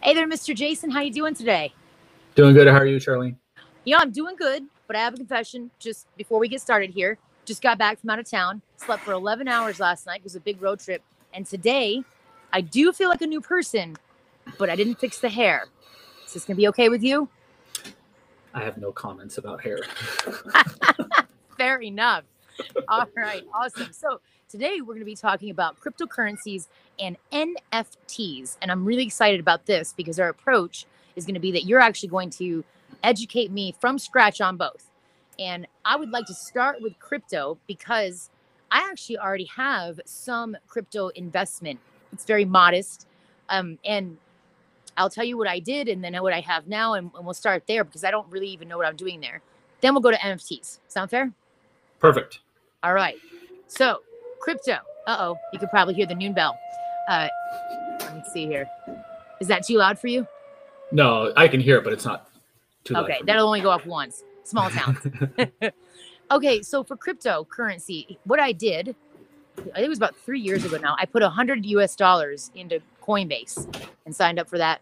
Hey there, Mr. Jason. How you doing today? Doing good. How are you, Charlene? Yeah, I'm doing good, but I have a confession just before we get started here. Just got back from out of town. Slept for 11 hours last night. It was a big road trip. And today, I do feel like a new person, but I didn't fix the hair. Is this going to be okay with you? I have no comments about hair. Fair enough. All right, awesome. So today we're going to be talking about cryptocurrencies and NFTs. And I'm really excited about this because our approach is going to be that you're actually going to educate me from scratch on both. And I would like to start with crypto because I actually already have some crypto investment. It's very modest. Um, and I'll tell you what I did and then what I have now, and, and we'll start there because I don't really even know what I'm doing there. Then we'll go to NFTs. Sound fair? Perfect. All right. So, crypto. Uh oh, you could probably hear the noon bell. Uh, let me see here. Is that too loud for you? No, I can hear it, but it's not too loud. Okay, that'll only go off once. Small towns. okay, so for cryptocurrency, what I did, I think it was about three years ago now. I put a hundred US dollars into Coinbase and signed up for that.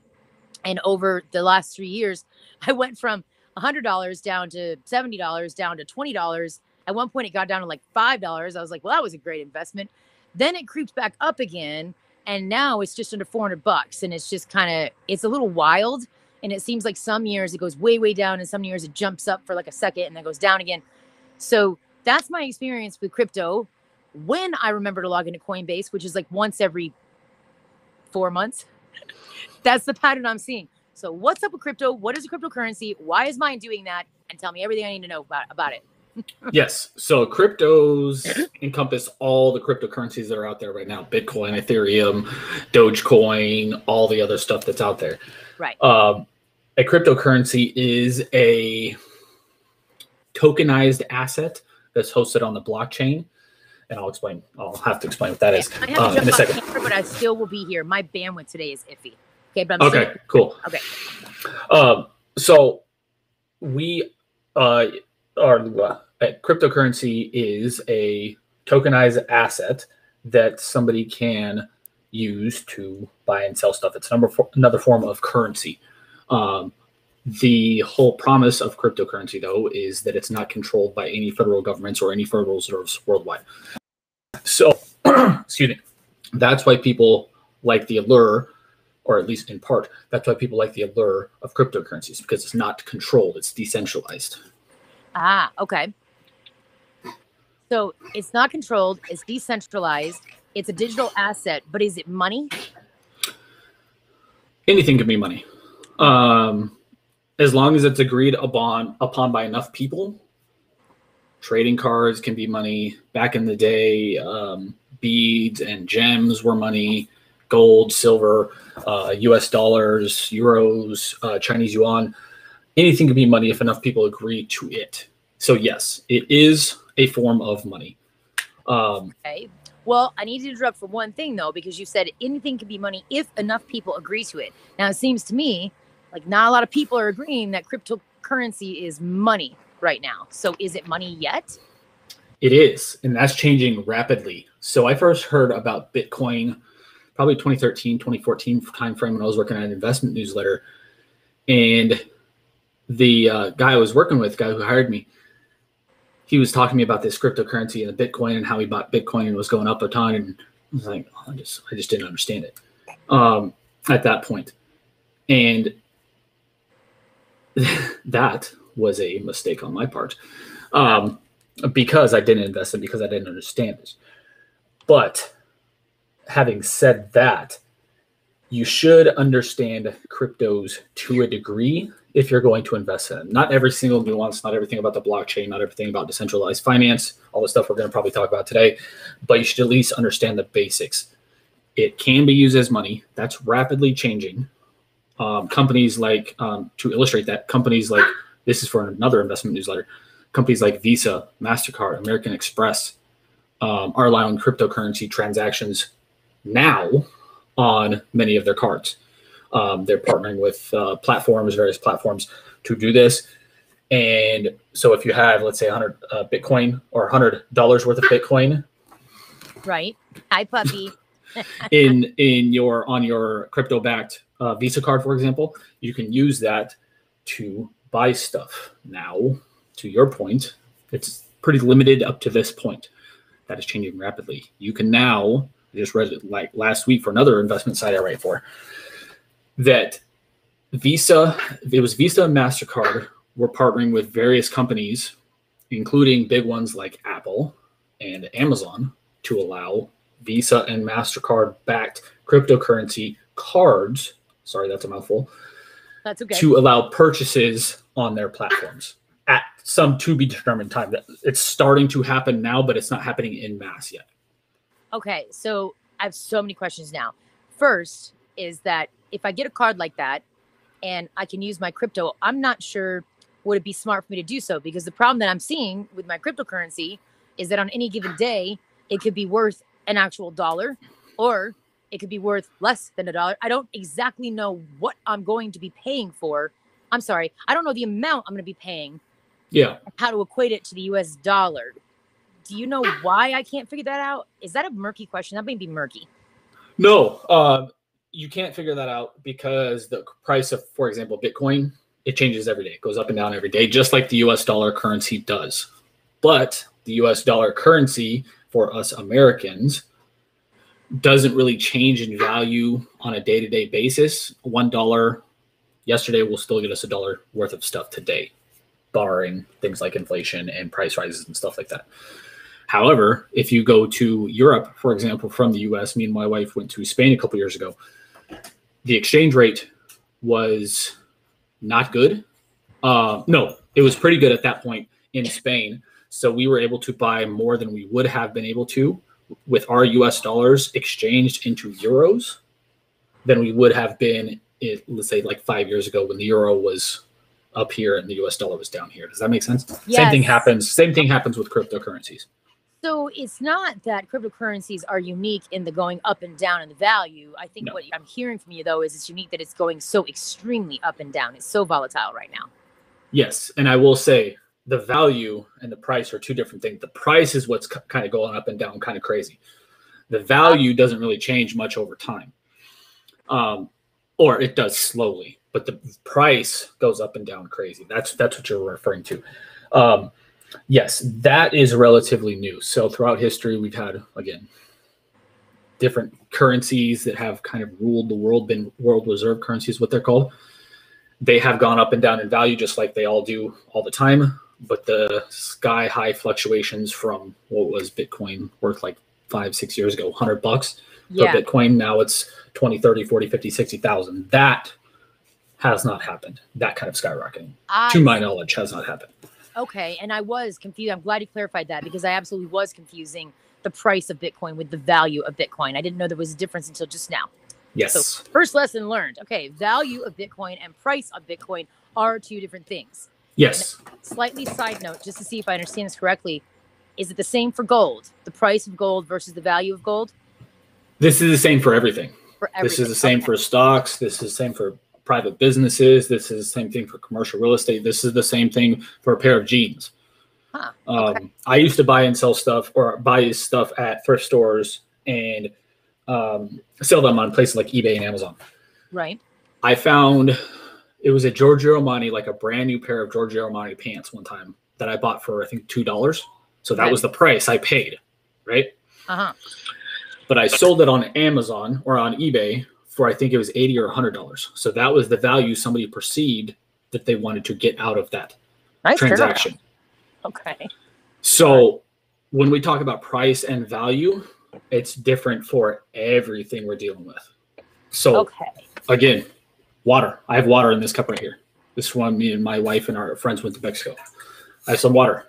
And over the last three years, I went from a hundred dollars down to seventy dollars, down to twenty dollars. At one point, it got down to like five dollars. I was like, "Well, that was a great investment." Then it creeps back up again, and now it's just under four hundred bucks, and it's just kind of it's a little wild. And it seems like some years it goes way, way down, and some years it jumps up for like a second and then goes down again. So that's my experience with crypto. When I remember to log into Coinbase, which is like once every four months, that's the pattern I'm seeing. So, what's up with crypto? What is a cryptocurrency? Why is mine doing that? And tell me everything I need to know about, about it. Yes. So cryptos encompass all the cryptocurrencies that are out there right now: Bitcoin, Ethereum, Dogecoin, all the other stuff that's out there. Right. Um, a cryptocurrency is a tokenized asset that's hosted on the blockchain, and I'll explain. I'll have to explain what that is I have uh, to in a second. camera, but I still will be here. My bandwidth today is iffy. Okay, but I'm Okay. still- Cool. okay. Um, so we uh, are uh, cryptocurrency is a tokenized asset that somebody can use to buy and sell stuff. It's number four, another form of currency. Um, the whole promise of cryptocurrency, though, is that it's not controlled by any federal governments or any federal reserves worldwide. So, excuse me. That's why people like the allure or at least in part, that's why people like the allure of cryptocurrencies because it's not controlled, it's decentralized. Ah, okay. So it's not controlled, it's decentralized, it's a digital asset, but is it money? Anything can be money. Um, as long as it's agreed upon upon by enough people. Trading cards can be money. Back in the day, um, beads and gems were money. Gold, silver, uh, U.S. dollars, euros, uh, Chinese yuan. Anything can be money if enough people agree to it. So yes, it is a form of money. Um, Okay. Well, I need to interrupt for one thing though, because you said anything can be money if enough people agree to it. Now it seems to me like not a lot of people are agreeing that cryptocurrency is money right now. So is it money yet? It is, and that's changing rapidly. So I first heard about Bitcoin probably 2013, 2014 timeframe when I was working on an investment newsletter. And the uh, guy I was working with, guy who hired me, he was talking to me about this cryptocurrency and the Bitcoin and how he bought Bitcoin and was going up a ton. And I was like, I just, I just didn't understand it um, at that point. And that was a mistake on my part. Um, because I didn't invest in because I didn't understand it. But having said that, you should understand cryptos to a degree if you're going to invest in. Not every single nuance, not everything about the blockchain, not everything about decentralized finance, all the stuff we're going to probably talk about today, but you should at least understand the basics. It can be used as money. That's rapidly changing. Um, companies like, um, to illustrate that, companies like, this is for another investment newsletter, companies like Visa, MasterCard, American Express um, are allowing cryptocurrency transactions now on many of their cards. Um, they're partnering with uh, platforms, various platforms to do this. And so if you have, let's say, 100 uh, Bitcoin or $100 worth of Bitcoin, Right. Hi, puppy. in in your on your crypto backed uh, Visa card, for example, you can use that to buy stuff. Now, to your point, it's pretty limited up to this point. That is changing rapidly. You can now I just read it like last week for another investment site I write for that Visa, it was Visa and MasterCard were partnering with various companies, including big ones like Apple and Amazon, to allow Visa and MasterCard backed cryptocurrency cards. Sorry, that's a mouthful. That's okay. To allow purchases on their platforms at some to be determined time. It's starting to happen now, but it's not happening in mass yet. Okay, so I have so many questions now. First is that if I get a card like that and I can use my crypto, I'm not sure would it be smart for me to do so because the problem that I'm seeing with my cryptocurrency is that on any given day it could be worth an actual dollar or it could be worth less than a dollar. I don't exactly know what I'm going to be paying for. I'm sorry, I don't know the amount I'm going to be paying. Yeah. How to equate it to the US dollar. Do you know why I can't figure that out? Is that a murky question? That may be murky. No, uh, you can't figure that out because the price of, for example, Bitcoin, it changes every day. It goes up and down every day, just like the US dollar currency does. But the US dollar currency for us Americans doesn't really change in value on a day to day basis. One dollar yesterday will still get us a dollar worth of stuff today, barring things like inflation and price rises and stuff like that. However, if you go to Europe, for example, from the US, me and my wife went to Spain a couple years ago. The exchange rate was not good. Uh, no, it was pretty good at that point in Spain. So we were able to buy more than we would have been able to with our US dollars exchanged into euros than we would have been, it, let's say, like five years ago when the euro was up here and the US dollar was down here. Does that make sense? Yes. Same thing happens. Same thing happens with cryptocurrencies. So it's not that cryptocurrencies are unique in the going up and down in the value. I think No. what I'm hearing from you though is it's unique that it's going so extremely up and down. It's so volatile right now. Yes, and I will say the value and the price are two different things. The price is what's kind of going up and down, kind of crazy. The value doesn't really change much over time, um, or it does slowly, but the price goes up and down crazy. That's that's what you're referring to. Um, yes, that is relatively new. So throughout history, we've had again different currencies that have kind of ruled the world. Been world reserve currencies, what they're called they have gone up and down in value just like they all do all the time but the sky high fluctuations from what was bitcoin worth like five six years ago 100 bucks Yeah. for bitcoin now it's 20 30 40 50 60000 that has not happened that kind of skyrocketing I, to my knowledge has not happened okay. And I was confused. I'm glad you clarified that because I absolutely was confusing the price of Bitcoin with the value of Bitcoin. I didn't know there was a difference until just now. yes So First lesson learned. Okay. Value of Bitcoin and price of Bitcoin are two different things. yes Slightly side note, just to see if I understand this correctly. Is it the same for gold? The price of gold versus the value of gold? this is the same for everything For everything. This is the same Okay. for stocks. This is the same for private businesses. This is the same thing for commercial real estate. This is the same thing for a pair of jeans. Huh, Um, I used to buy and sell stuff or buy stuff at thrift stores and um, sell them on places like eBay and Amazon. right. I found it was a Giorgio Armani, like a brand new pair of Giorgio Armani pants one time that I bought for I think two dollars. So that Right. was the price I paid, right? Uh huh. but I sold it on Amazon or on eBay for I think it was eighty or hundred dollars. So that was the value somebody perceived that they wanted to get out of that Nice transaction. Okay. So when we talk about price and value, it's different for everything we're dealing with. So Okay. again, water. I have water in this cup right here. This one, me and my wife and our friends went to Mexico. I have some water.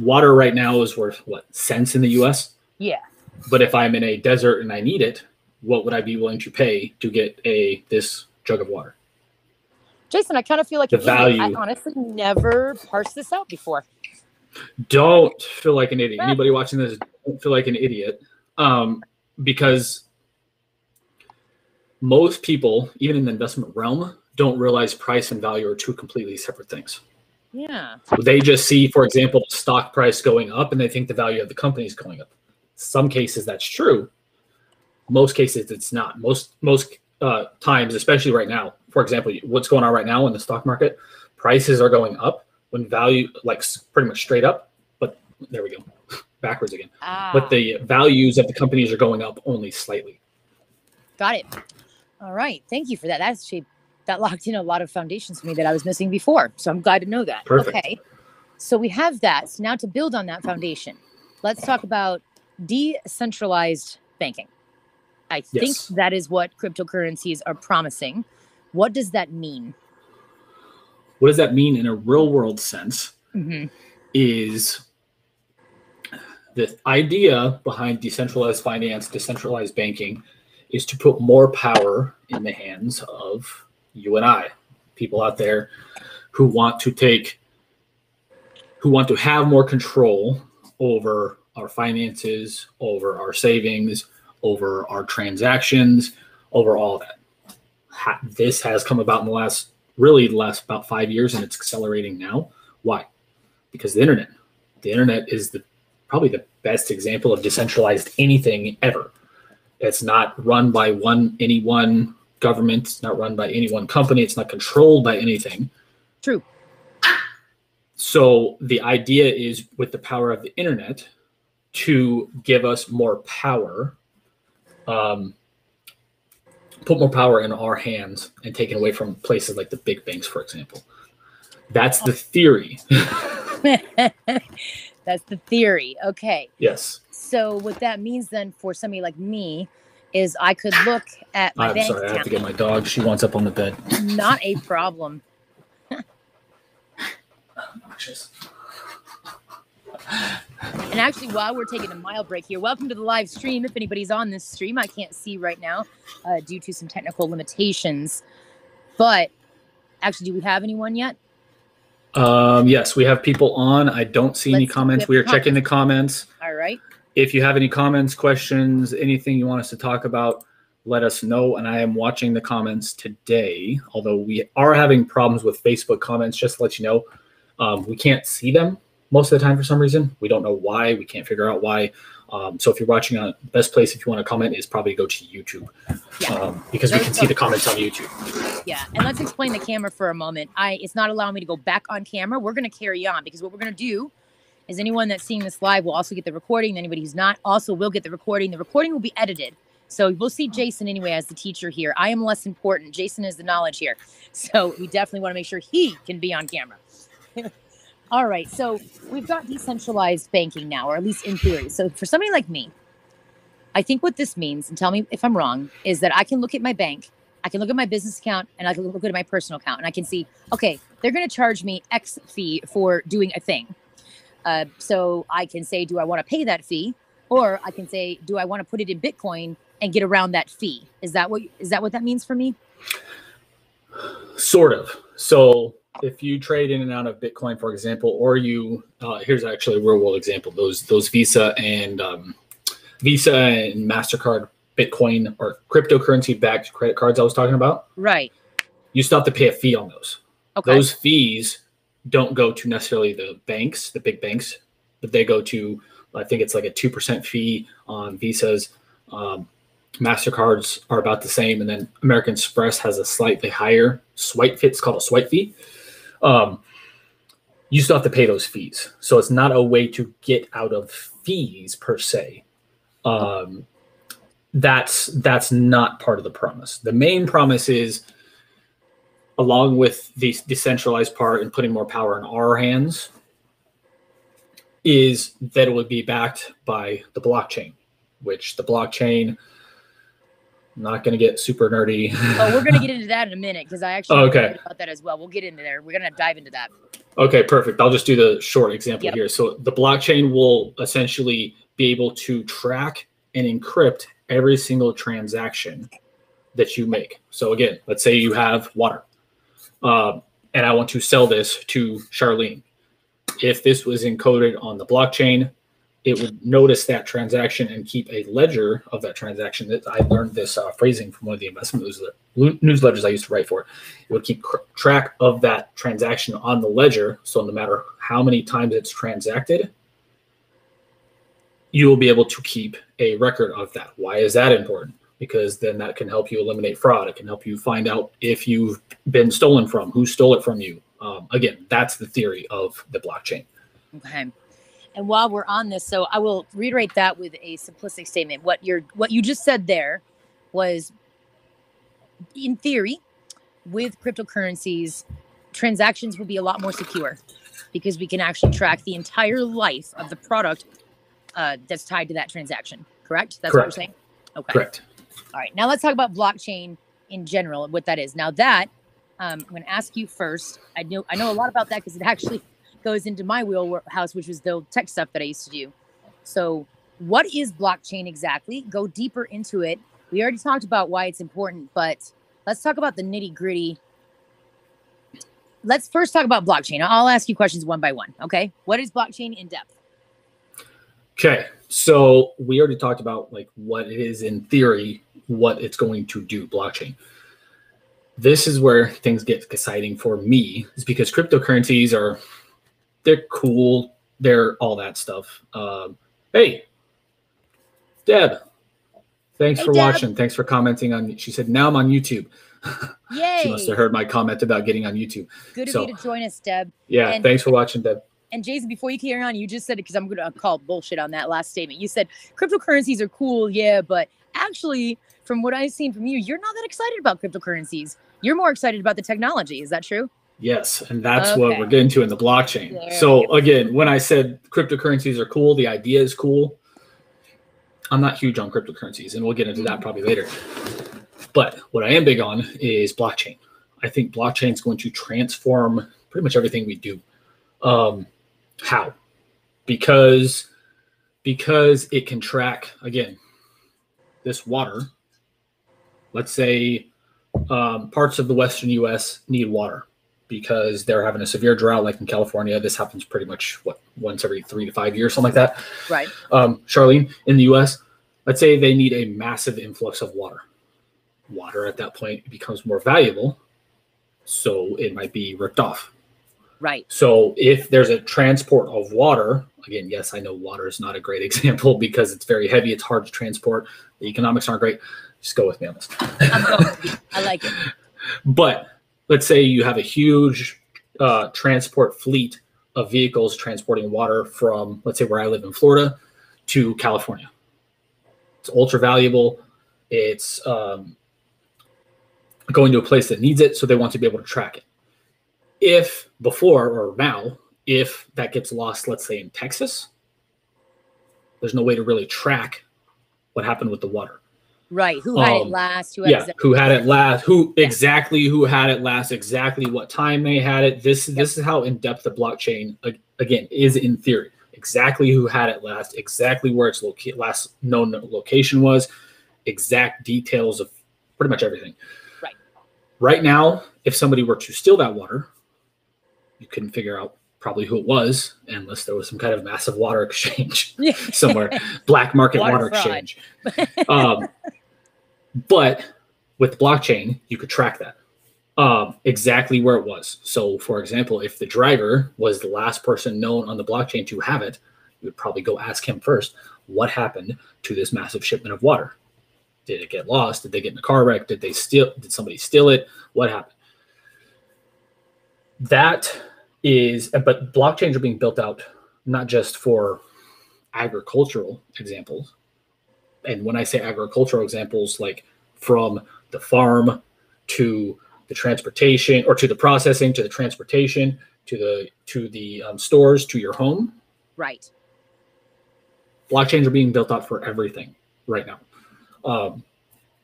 Water right now is worth what cents in the U.S. Yeah. But if I'm in a desert and I need it, what would I be willing to pay to get a this jug of water? Jason, I kind of feel like The an idiot. I honestly never parsed this out before. Don't feel like an idiot. Anybody watching this, don't feel like an idiot, um, because most people, even in the investment realm, don't realize price and value are two completely separate things. Yeah. They just see, for example, the stock price going up, and they think the value of the company is going up. Some cases that's true, Most cases, it's not. Most most uh, times, especially right now. For example, what's going on right now in the stock market? Prices are going up when value, like pretty much straight up. But there we go, backwards again. Ah, But the values of the companies are going up only slightly. got it. All right. Thank you for that. That's actually that locked in a lot of foundations for me that I was missing before. So I'm glad to know that. Perfect. Okay. So we have that. So now to build on that foundation, let's talk about decentralized banking. I think Yes. that is what cryptocurrencies are promising. What does that mean? What does that mean in a real world sense? Mhm. is the idea behind decentralized finance, decentralized banking is to put more power in the hands of you and I, people out there who want to take, who want to have more control over our finances, over our savings, over our transactions, over all that. Ha- This has come about in the last, really, the last about five years, and it's accelerating now. Why? because the internet the internet is the probably the best example of decentralized anything ever it's not run by one any one government it's not run by any one company it's not controlled by anything True. so the idea is with the power of the internet to give us more power um, put more power in our hands and take it away from places like the big banks for example that's the theory That's the theory. Okay. yes So what that means then for somebody like me is I could look at my I'm bank sorry, I have to get my dog. She wants up on the bed. Not a problem. And actually, while we're taking a mild break here, welcome to the live stream. If anybody's on this stream, I can't see right now uh, due to some technical limitations. But actually, do we have anyone yet? Um, yes, we have people on. I don't see any Let's- comments. we are checking the comments. All right. If you have any comments, questions, anything you want us to talk about, let us know. And I am watching the comments today, although we are having problems with Facebook comments. Just to let you know, um, we can't see them most of the time for some reason. We don't know why. We can't figure out why. Um, so if you're watching on best place, if you want to comment, is probably go to YouTube Yeah. um, because we can see the comments on YouTube. Yeah, and let's explain the camera for a moment. I it's not allowing me to go back on camera. We're going to carry on because what we're going to do is anyone that's seeing this live will also get the recording. Anybody who's not also will get the recording. The recording will be edited. So we'll see Jason anyway as the teacher here. I am less important. Jason is the knowledge here. So we definitely want to make sure he can be on camera. All right. So we've got decentralized banking now, or at least in theory. So for somebody like me, I think what this means, and tell me if I'm wrong, is that I can look at my bank I can look at my business account and I can look at my personal account and I can see, okay, they're going to charge me X fee for doing a thing. Uh, so I can say, do I want to pay that fee? Or I can say, do I want to put it in Bitcoin and get around that fee? Is that what is that what that means for me? Sort of. So if you trade in and out of Bitcoin, for example, or you uh, here's actually a real world example. Those those Visa and um, Visa and Mastercard Bitcoin or cryptocurrency backed credit cards I was talking about. Right. You still have to pay a fee on those. Okay. Those fees don't go to necessarily the banks, the big banks, but they go to I think it's like a two percent fee on Visas. Um, Mastercards are about the same, and then American Express has a slightly higher swipe fee. It's called a swipe fee. Um, you still have to pay those fees, so it's not a way to get out of fees per se. Um, that's that's not part of the promise. The main promise is, along with the decentralized part and putting more power in our hands, is that it would be backed by the blockchain, which the blockchain. Not going to get super nerdy. oh, we're going to get into that in a minute because I actually Okay. okay. about that as well. We'll get into there. We're going to dive into that. Okay, perfect. I'll just do the short example Yep. here. So the blockchain will essentially be able to track and encrypt every single transaction that you make. So again, let's say you have water, uh, and I want to sell this to Charlene. If this was encoded on the blockchain, it would notice that transaction and keep a ledger of that transaction. That I learned this uh, phrasing from one of the investment newslet- newsletters I used to write for. It would keep track of that transaction on the ledger. So no matter how many times it's transacted, you will be able to keep a record of that. Why is that important? Because then that can help you eliminate fraud. It can help you find out if you've been stolen from, who stole it from you. Um, again, that's the theory of the blockchain. Okay. And while we're on this, so I will reiterate that with a simplistic statement. What you're what you just said there was in theory, with cryptocurrencies, transactions will be a lot more secure because we can actually track the entire life of the product uh, that's tied to that transaction. Correct? That's Correct. what you're saying? Okay. Correct. All right. Now let's talk about blockchain in general and what that is. Now that um, I'm going to ask you first. I know I know a lot about that because it actually goes into my wheelhouse, which was the tech stuff that I used to do. So, what is blockchain exactly? Go deeper into it. We already talked about why it's important, but let's talk about the nitty gritty. Let's first talk about blockchain. I'll ask you questions one by one. Okay. What is blockchain in depth? Okay, so we already talked about like what it is in theory, what it's going to do, blockchain. This is where things get exciting for me, is because cryptocurrencies are they're cool, they're all that stuff. Um, hey, Deb, thanks Hey, for Deb. watching. Thanks for commenting on. She said now I'm on YouTube. Yay! she must have heard my comment about getting on YouTube. Good of you to join us, Deb. Yeah, And- thanks for watching, Deb. And Jason, before you carry on, you just said it because I'm going to call bullshit on that last statement. You said cryptocurrencies are cool, yeah, but actually, from what I've seen from you, you're not that excited about cryptocurrencies. You're more excited about the technology. Is that true? Yes, and that's what we're getting to in the blockchain. There so again, when I said cryptocurrencies are cool, the idea is cool. I'm not huge on cryptocurrencies, and we'll get into that probably later. But what I am big on is blockchain. I think blockchain is going to transform pretty much everything we do. Um, how? Because because it can track again this water. Let's say um, parts of the western U.S. need water because they're having a severe drought, like in California. This happens pretty much what once every three to five years, something like that. Right. Um, Charlene, in the U.S., let's say they need a massive influx of water. Water at that point becomes more valuable, so it might be ripped off. Right. So if there's a transport of water, again, yes, I know water is not a great example because it's very heavy, it's hard to transport. The economics aren't great. Just go with me on this. I'm going. I like it. But let's say you have a huge uh, transport fleet of vehicles transporting water from, let's say, where I live in Florida to California. It's ultra valuable. It's um, going to a place that needs it, so they want to be able to track it. If before or now, if that gets lost, let's say in Texas, there's no way to really track what happened with the water Right. Who had it Um, last? Who had yeah it? who had it last who exactly who had it last exactly what time they had it this this is how in-depth the blockchain again is in theory exactly who had it last exactly where its loca- last known location was exact details of pretty much everything Right. right now if somebody were to steal that water you couldn't figure out probably who it was unless there was some kind of massive water exchange somewhere black market Water water, exchange um, but with blockchain you could track that um, exactly where it was. So for example if the driver was the last person known on the blockchain to have it you would probably go ask him first what happened to this massive shipment of water? Did it get lost? Did they get in a car wreck? Did they steal did somebody steal it? What happened? That is but blockchains are being built out not just for agricultural examples and when i say agricultural examples like from the farm to the transportation or to the processing to the transportation to the to the um, stores to your home. Right. blockchains are being built out for everything right now. Um,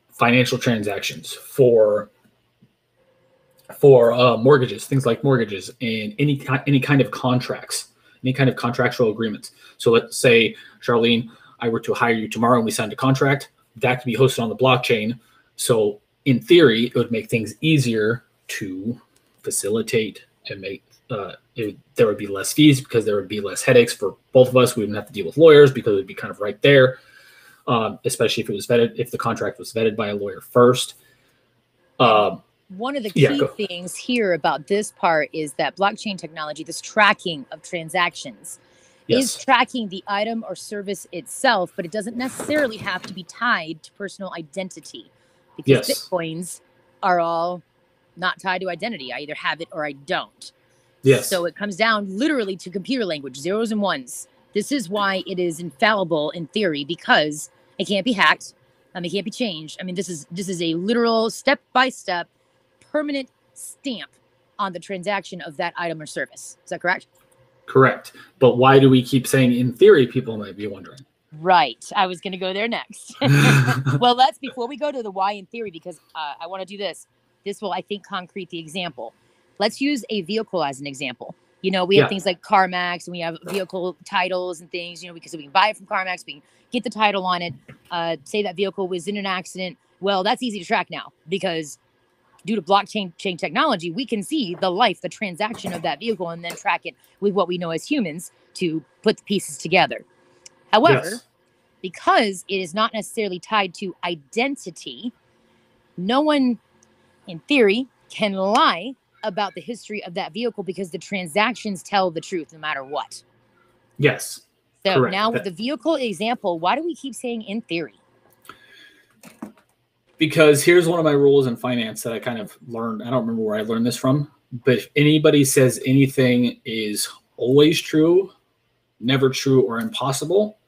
financial transactions for for uh, mortgages things like mortgages and any ki- any kind of contracts any kind of contractual agreements. So let's say charlene i were to hire you tomorrow and we signed a contract that could be hosted on the blockchain so in theory it would make things easier to facilitate and make uh, it, there would be less fees because there would be less headaches for both of us. We wouldn't have to deal with lawyers because it would be kind of right there, um, especially if it was vetted, if the contract was vetted by a lawyer first. Um, One of the key Yeah, things here about this part is that blockchain technology, this tracking of transactions, is tracking the item or service itself, but it doesn't necessarily have to be tied to personal identity because Yes. bitcoins are all not tied to identity. I either have it or I don't. Yes. So it comes down literally to computer language, zeros and ones. This is why it is infallible in theory because it can't be hacked. Um, it can't be changed. I mean, this is this is a literal step by step, permanent stamp on the transaction of that item or service. Is that correct? Correct. But why do we keep saying in theory? People might be wondering. Right. I was going to go there next. well, let's before we go to the why in theory, because uh, I want to do this. This will, I think, concrete the example. Let's use a vehicle as an example. You know, we have Yeah. things like CarMax, and we have vehicle titles and things. You know, because we can buy it from CarMax, we can get the title on it. Uh, say that vehicle was in an accident. Well, that's easy to track now because due to blockchain chain technology, we can see the life, the transaction of that vehicle, and then track it with what we know as humans to put the pieces together. However, Yes. because it is not necessarily tied to identity, no one, in theory, can lie about the history of that vehicle because the transactions tell the truth no matter what. Yes. So Correct. now with the vehicle example, why do we keep saying in theory? Because here's one of my rules in finance that I kind of learned. I don't remember where I learned this from, but if anybody says anything is always true, never true, or impossible,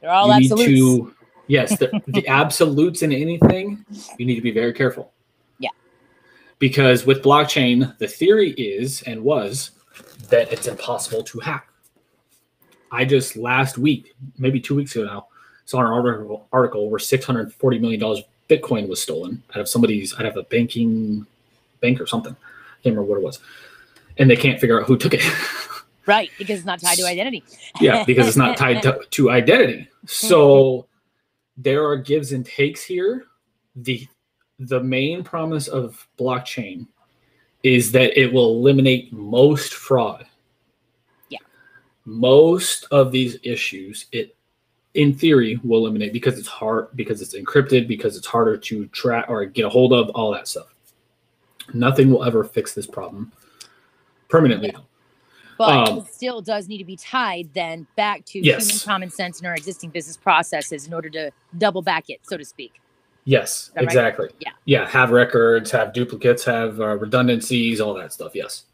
They're all you absolutes. need to yes, the, the absolutes in anything, you need to be very careful. Yeah. Because with blockchain, the theory is and was that it's impossible to hack. I just last week, maybe two weeks ago now, saw an article article where six hundred forty million dollars Bitcoin was stolen out of somebody's out of a banking bank or something. I can't remember what it was, and they can't figure out who took it. right, because it's not tied to identity. yeah, because it's not tied to, to identity. So there are gives and takes here. The the main promise of blockchain is that it will eliminate most fraud. Yeah. Most of these issues it in theory will eliminate because it's hard because it's encrypted because it's harder to track or get a hold of all that stuff. Nothing will ever fix this problem permanently though. But Um, it still does need to be tied then back to human common sense and our existing business processes in order to double back it, so to speak. Yes, that right? exactly. Yeah. Yeah, have records, have duplicates, have uh, redundancies, all that stuff. Yes.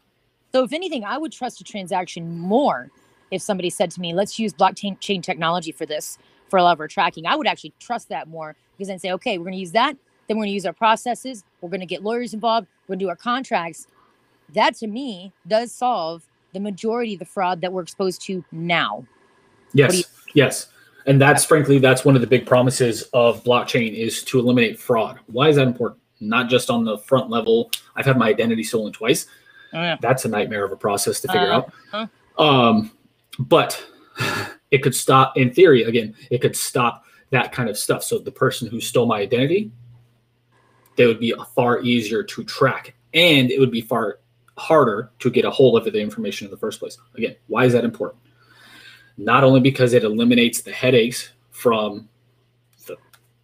So, if anything, I would trust a transaction more if somebody said to me, let's use blockchain chain technology for this, for all of our tracking. I would actually trust that more because then say, okay, we're going to use that. Then we're going to use our processes. We're going to get lawyers involved. We're going to do our contracts. That to me does solve the majority of the fraud that we're exposed to now. Yes. yes. And that's frankly, that's one of the big promises of blockchain is to eliminate fraud. Why is that important? Not just on the front level. I've had my identity stolen twice. Oh, yeah. That's a nightmare of a process to figure Uh-huh. out. Um, but it could stop, in theory, again, it could stop that kind of stuff. So the person who stole my identity, they would be far easier to track, and it would be far harder to get a hold of the information in the first place. Again, why is that important? Not only because it eliminates the headaches from the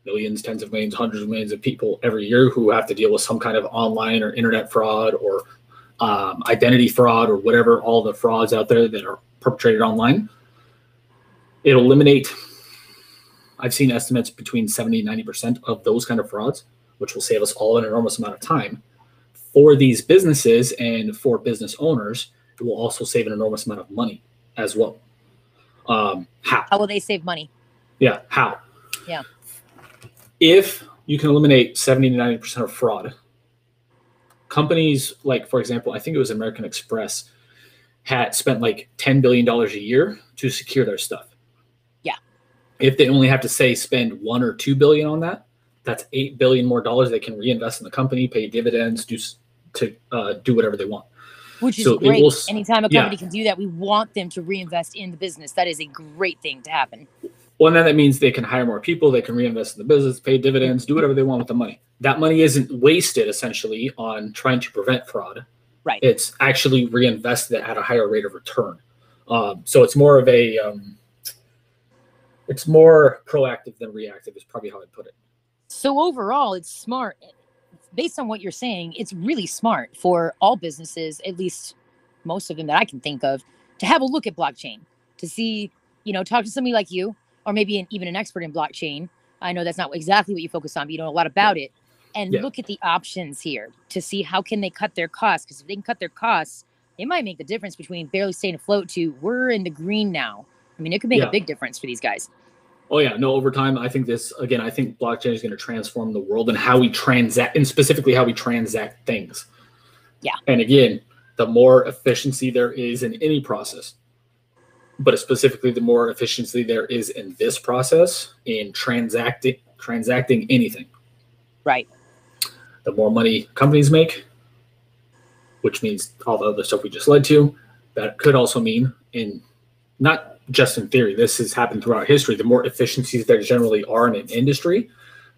millions, tens of millions, hundreds of millions of people every year who have to deal with some kind of online or internet fraud or um, identity fraud or whatever, all the frauds out there that are perpetrated online. It'll eliminate, I've seen estimates between 70 and 90% of those kind of frauds, which will save us all an enormous amount of time. For these businesses and for business owners, it will also save an enormous amount of money as well. Um, how? How will they save money? Yeah, how? Yeah. If you can eliminate 70 to 90% of fraud, companies like, for example, I think it was American Express had spent like $10 billion a year to secure their stuff. Yeah. If they only have to say spend one or two billion on that, that's eight billion more dollars they can reinvest in the company, pay dividends, do to uh, do whatever they want. Which is So great. will Anytime a yeah. company can do that, we want them to reinvest in the business. That is a great thing to happen. Well, and then that means they can hire more people, they can reinvest in the business, pay dividends, do whatever they want with the money. That money isn't wasted essentially on trying to prevent fraud. Right. It's actually reinvested at a higher rate of return. Um, so it's more of a, um, it's more proactive than reactive. Is probably how I'd put it. So overall, it's smart. Based on what you're saying, it's really smart for all businesses, at least most of them that I can think of, to have a look at blockchain to see, you know, talk to somebody like you or maybe an, even an expert in blockchain. I know that's not exactly what you focus on, but you know a lot about it. And Yeah. look at the options here to see how can they cut their costs. Because if they can cut their costs, it might make the difference between barely staying afloat to we're in the green now. I mean, it could make Yeah. a big difference for these guys. Oh yeah, no. Over time, I think this again. I think blockchain is going to transform the world and how we transact, and specifically how we transact things. Yeah. And again, the more efficiency there is in any process, but specifically the more efficiency there is in this process in transacting transacting anything, Right. The more money companies make, which means all the other stuff we just led to. That could also mean in not just in theory, this has happened throughout history. The more efficiencies there generally are in an industry,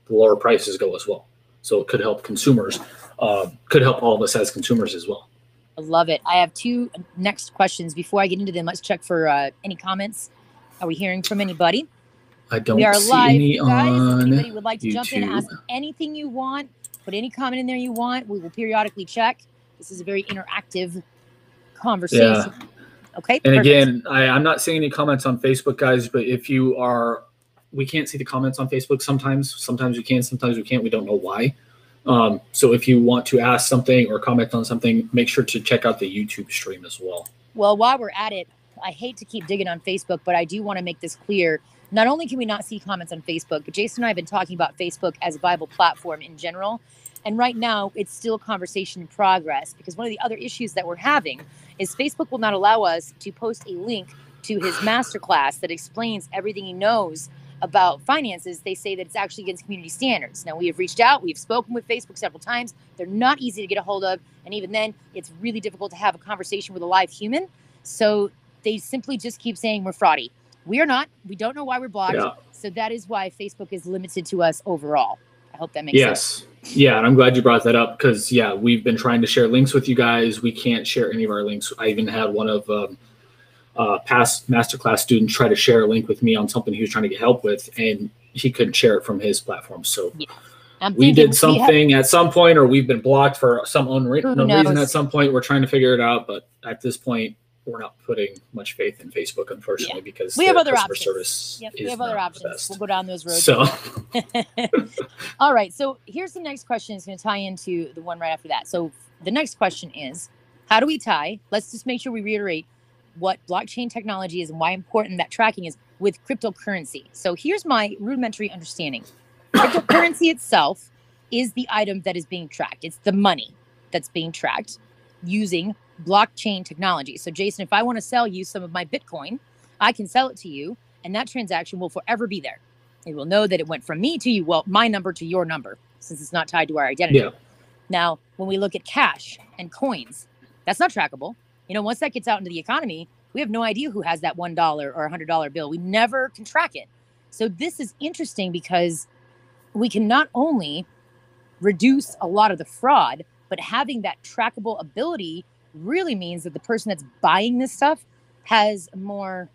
the lower prices go as well. So it could help consumers, uh, could help all of us as consumers as well. I love it. I have two next questions. Before I get into them, let's check for uh, any comments. Are we hearing from anybody? I don't we are see live, any guys. On. anybody would like to jump in, ask anything you want, put any comment in there you want. We will periodically check. This is a very interactive conversation. Okay. And perfect. again, I, I'm not seeing any comments on Facebook, guys. But if you are, we can't see the comments on Facebook sometimes. Sometimes we can, sometimes we can't. We don't know why. Um, so if you want to ask something or comment on something, make sure to check out the YouTube stream as well. Well, while we're at it, I hate to keep digging on Facebook, but I do want to make this clear. Not only can we not see comments on Facebook, but Jason and I have been talking about Facebook as a viable platform in general. And right now, it's still a conversation in progress because one of the other issues that we're having is Facebook will not allow us to post a link to his masterclass that explains everything he knows about finances. They say that it's actually against community standards. Now, we have reached out, we've spoken with Facebook several times. They're not easy to get a hold of. And even then, it's really difficult to have a conversation with a live human. So they simply just keep saying we're fraudy. We are not. We don't know why we're blocked. Yeah. So that is why Facebook is limited to us overall. I hope that makes sense. Yes. Yeah, and I'm glad you brought that up because yeah, we've been trying to share links with you guys. We can't share any of our links. I even had one of um, uh, past masterclass students try to share a link with me on something he was trying to get help with, and he couldn't share it from his platform. So I'm we did have- something at some point, or we've been blocked for some unknown reason at some point. We're trying to figure it out, but at this point, we're not putting much faith in Facebook, unfortunately, because We have other customer options. service Yep, is we have other options. We'll go down those roads. So All right. So here's the next question. It's going to tie into the one right after that. So the next question is how do we tie? Let's just make sure we reiterate what blockchain technology is and why important that tracking is with cryptocurrency. So here's my rudimentary understanding cryptocurrency itself is the item that is being tracked, it's the money that's being tracked using blockchain technology. So, Jason, if I want to sell you some of my Bitcoin, I can sell it to you, and that transaction will forever be there. It will know that it went from me to you, well, my number to your number, since it's not tied to our identity. Yeah. Now, when we look at cash and coins, that's not trackable. You know, once that gets out into the economy, we have no idea who has that $1 or $100 bill. We never can track it. So, this is interesting because we can not only reduce a lot of the fraud, but having that trackable ability really means that the person that's buying this stuff has more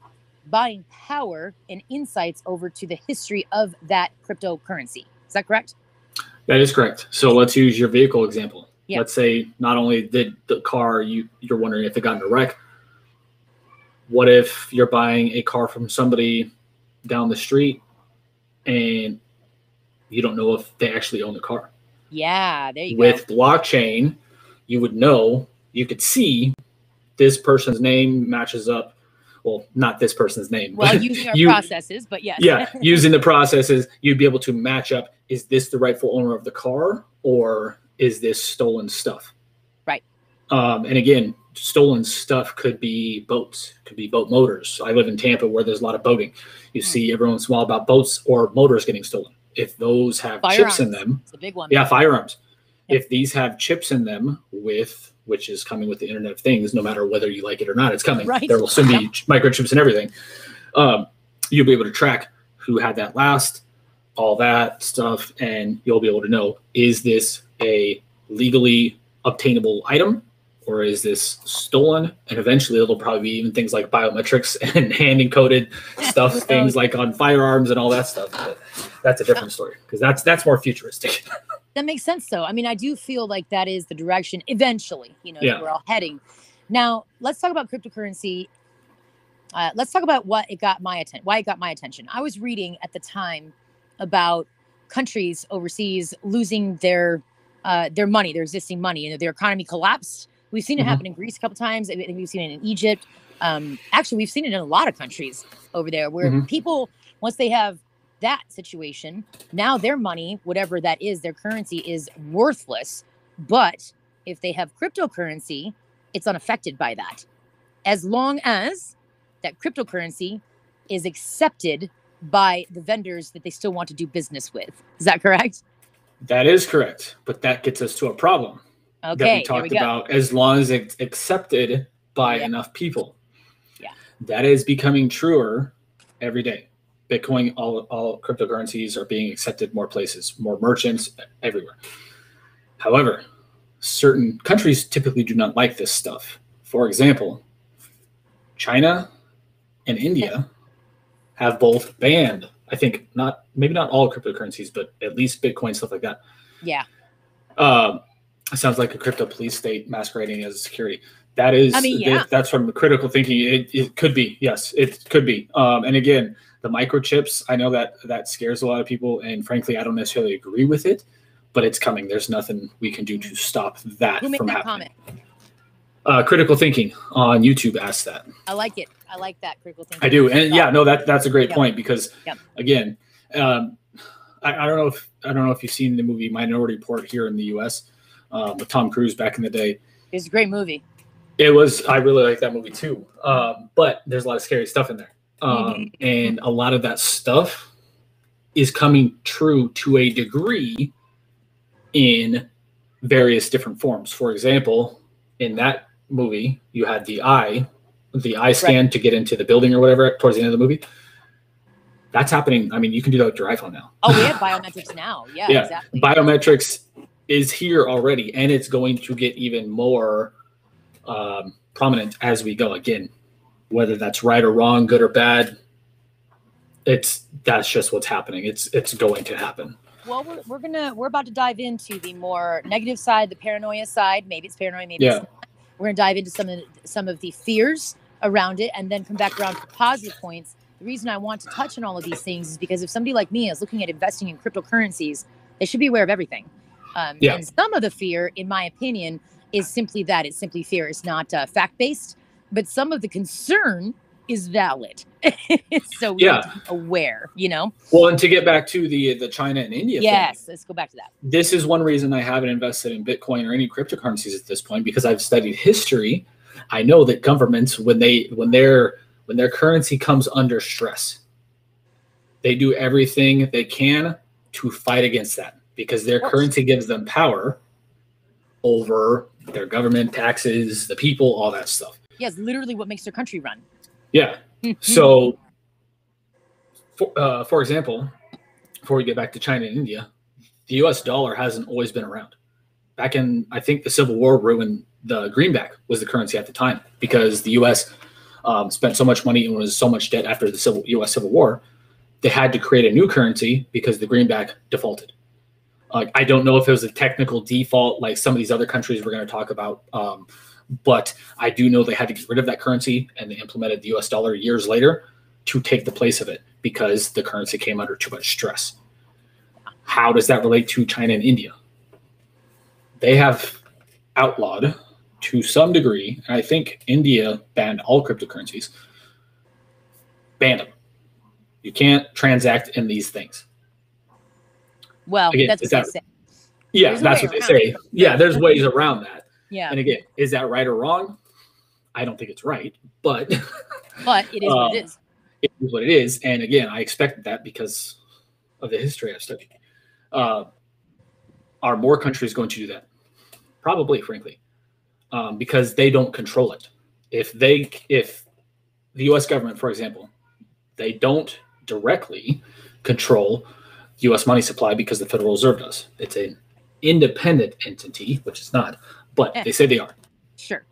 buying power and insights over to the history of that cryptocurrency. Is that correct? That is correct. So let's use your vehicle example. Yeah. Let's say not only did the car you you're wondering if it got in a wreck. What if you're buying a car from somebody down the street and you don't know if they actually own the car? Yeah, there you With go. blockchain, you would know, you could see this person's name matches up. Well, not this person's name. Well, but using our you- processes, but yes. yeah, using the processes, you'd be able to match up is this the rightful owner of the car or is this stolen stuff? Right. Um, and again, stolen stuff could be boats, could be boat motors. I live in Tampa where there's a lot of boating. You Hmm. see every once in a while about boats or motors getting stolen. If those have chips in them, it's a big one. yeah, firearms. Yep. If these have chips in them with which is coming with the Internet of Things, no matter whether you like it or not, it's coming. Right. There will soon be Yep. microchips and everything. Um, you'll be able to track who had that last, all that stuff, and you'll be able to know is this a legally obtainable item or is this stolen? And eventually it'll probably be even things like biometrics and hand encoded stuff, things like on firearms and all that stuff. But that's a different story because that's that's more futuristic. That makes sense, though. I mean, I do feel like that is the direction eventually, you know, Yeah. that we're all heading. Now, let's talk about cryptocurrency Uh, let's talk about what it got my attention. Why it got my attention. I was reading at the time about countries overseas losing their uh, their money, their existing money, and their economy collapsed. We've seen it Mhm. happen in Greece a couple times. I think we've seen it in Egypt. Um, actually, we've seen it in a lot of countries over there where Mhm. people, once they have that situation, now their money, whatever that is, their currency is worthless. But if they have cryptocurrency, it's unaffected by that. As long as that cryptocurrency is accepted by the vendors that they still want to do business with. Is that correct? That is correct, but that gets us to a problem that Okay, we we talked go. about. As long as it's accepted by Yeah. enough people, Yeah. that is becoming truer every day. Bitcoin, all all cryptocurrencies are being accepted more places, more merchants everywhere. However, certain countries typically do not like this stuff. For example, China and India have both banned. I think not maybe not all cryptocurrencies, but at least Bitcoin stuff like that. Yeah. Um, it sounds like a crypto police state masquerading as security. That is, I mean, yeah. that's from critical thinking. It, it could be, yes, it could be. Um, and again, the microchips, I know that that scares a lot of people, and frankly, I don't necessarily agree with it, but it's coming. There's nothing we can do to stop that Who made from that happening. comment? Uh, critical thinking on YouTube asked that. I like it. I like that critical thinking. I do, and yeah, no, that that's a great Yep. point because Yep. again, um, I, I don't know if I don't know if you've seen the movie Minority Report here in the U.S. Um, with Tom Cruise back in the day. It was a great movie. It was I really like that movie too, um, but there's a lot of scary stuff in there, um, and a lot of that stuff is coming true to a degree in various different forms. For example, in that movie, you had the eye, the eye scan to get into the building or whatever towards the end of the movie. That's happening. I mean, you can do that with your iPhone now. Oh, we have biometrics now. Yeah, Yeah. exactly. Biometrics is here already, and it's going to get even more um, prominent as we go. Again, whether that's right or wrong, good or bad, it's that's just what's happening. It's it's going to happen. Well, we're, we're gonna we're about to dive into the more negative side, the paranoia side. Maybe it's paranoia, maybe Yeah. it's not. We're gonna dive into some of the, some of the fears around it, and then come back around to positive points. The reason I want to touch on all of these things is because if somebody like me is looking at investing in cryptocurrencies, they should be aware of everything. Um, Yeah. And some of the fear, in my opinion, is simply that it's simply fear. It's not uh, fact based, but some of the concern is valid. so we Yeah. have to be aware, you know. Well, and to get back to the the China and India thing, Yes, let's go back to that. this is one reason I haven't invested in Bitcoin or any cryptocurrencies at this point because I've studied history. I know that governments when they when their when their currency comes under stress, they do everything they can to fight against that because their currency gives them power over their government, taxes, the people, all that stuff. Yes, literally what makes their country run. Yeah. So, for, uh, for example, before we get back to China and India, the U.S. dollar hasn't always been around. Back in, I think the Civil War ruined the greenback was the currency at the time because the U.S. Um, spent so much money and was so much debt after the Civil U.S. Civil War, they had to create a new currency because the greenback defaulted. Like I don't know if it was a technical default like some of these other countries we're going to talk about, um, but I do know they had to get rid of that currency and they implemented the U.S. dollar years later to take the place of it because the currency came under too much stress. How does that relate to China and India? They have outlawed to some degree, and I think India banned all cryptocurrencies. Banned them. You can't transact in these things. Well, Again, that's what that- they say. Yeah, There's that's what they say. it. Yeah, there's ways around that. Yeah, And again, is that right or wrong? I don't think it's right, but but it is what um, it is. it is what it is. And again, I expected that because of the history I've studied. Uh, are more countries going to do that? Probably, frankly, um, because they don't control it. If they, if the U.S. government, for example, they don't directly control U.S. money supply because the Federal Reserve does. It's an independent entity, which it's not, but Yeah. they say they are Sure.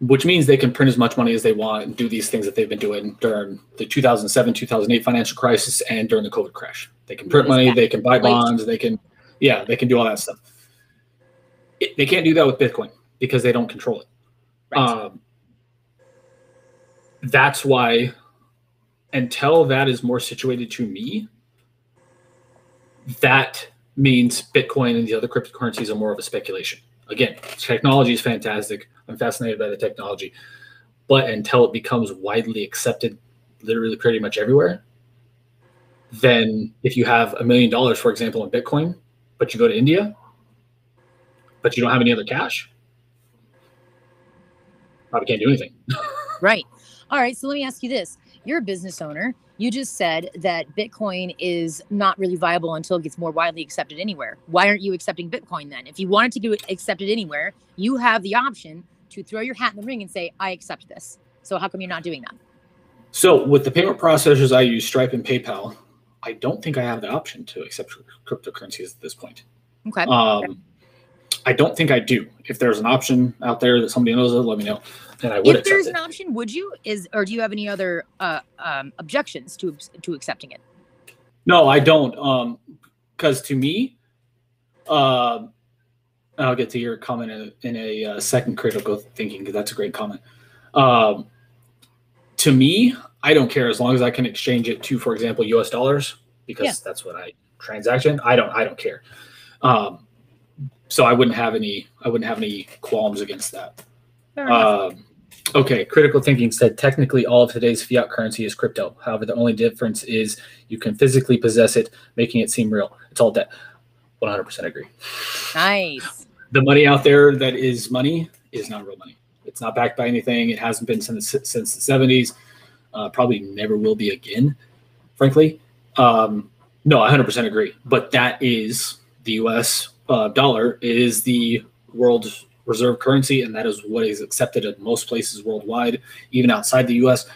which means they can print as much money as they want and do these things that they've been doing during the 2007 2008 financial crisis and during the covid crash they can print money they can buy bonds they can yeah they can do all that stuff it, they can't do that with bitcoin because they don't control it Right. um, that's why until that is more situated to me, that means Bitcoin and the other cryptocurrencies are more of a speculation. Again, technology is fantastic. I'm fascinated by the technology. But until it becomes widely accepted, literally pretty much everywhere, then if you have a million dollars, for example, in Bitcoin, but you go to India, but you don't have any other cash, probably can't do anything. right. All right. So let me ask you this. You're a business owner. You just said that Bitcoin is not really viable until it gets more widely accepted anywhere. Why aren't you accepting Bitcoin then? If you wanted to get accepted anywhere, you have the option to throw your hat in the ring and say, I accept this. So how come you're not doing that? So with the payment processors I use, Stripe and PayPal, I don't think I have the option to accept cryptocurrencies at this point. Okay. Um, I don't think I do. If there's an option out there that somebody knows of, let me know. And I would. If there's it. an option, would you? Is or do you have any other uh, um, objections to to accepting it? No, I don't. Um, because to me, uh, I'll get to your comment in a, in a uh, second. Critical thinking, because that's a great comment. Um, to me, I don't care as long as I can exchange it to, for example, U.S. dollars, because yeah. that's what I transaction. I don't. I don't care. Um, so I wouldn't have any. I wouldn't have any qualms against that. Um, okay, critical thinking said technically all of today's fiat currency is crypto. However, the only difference is you can physically possess it, making it seem real. It's all debt. 100% agree. Nice. The money out there that is money is not real money. It's not backed by anything. It hasn't been since since the 70s. Uh, probably never will be again, frankly. Um, no, 100% agree. But that is the U.S. Uh, dollar is the world reserve currency, and that is what is accepted at most places worldwide, even outside the U.S.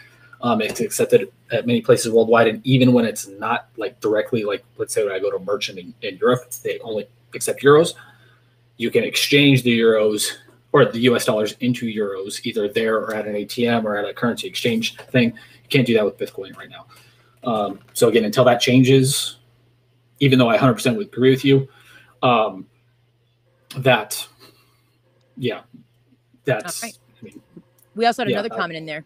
Um, it's accepted at many places worldwide, and even when it's not like directly, like let's say when I go to a merchant in, in Europe, they only accept euros. You can exchange the euros or the U.S. dollars into euros either there or at an ATM or at a currency exchange thing. You can't do that with Bitcoin right now. Um, so again, until that changes, even though I 100% would agree with you, um, that yeah, that's. Right. I mean, we also had yeah, another comment in there.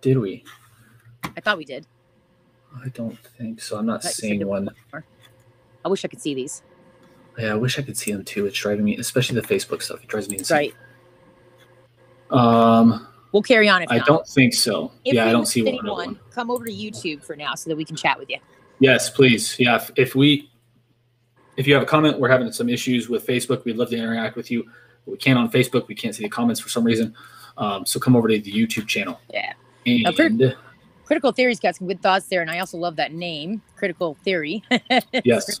Did we? I thought we did. I don't think so. I'm not seeing one. I wish I could see these. Yeah, I wish I could see them too. It's driving me, especially the Facebook stuff. It drives me insane. Right. Um. We'll carry on. If I not. don't think so. If yeah, I don't see anyone, one. Come over to YouTube for now so that we can chat with you. Yes, please. Yeah, if, if we, if you have a comment, we're having some issues with Facebook. We'd love to interact with you. We can't on Facebook. We can't see the comments for some reason. Um, so come over to the YouTube channel. Yeah. And crit- Critical Theory's got some good thoughts there, and I also love that name, Critical Theory. yes.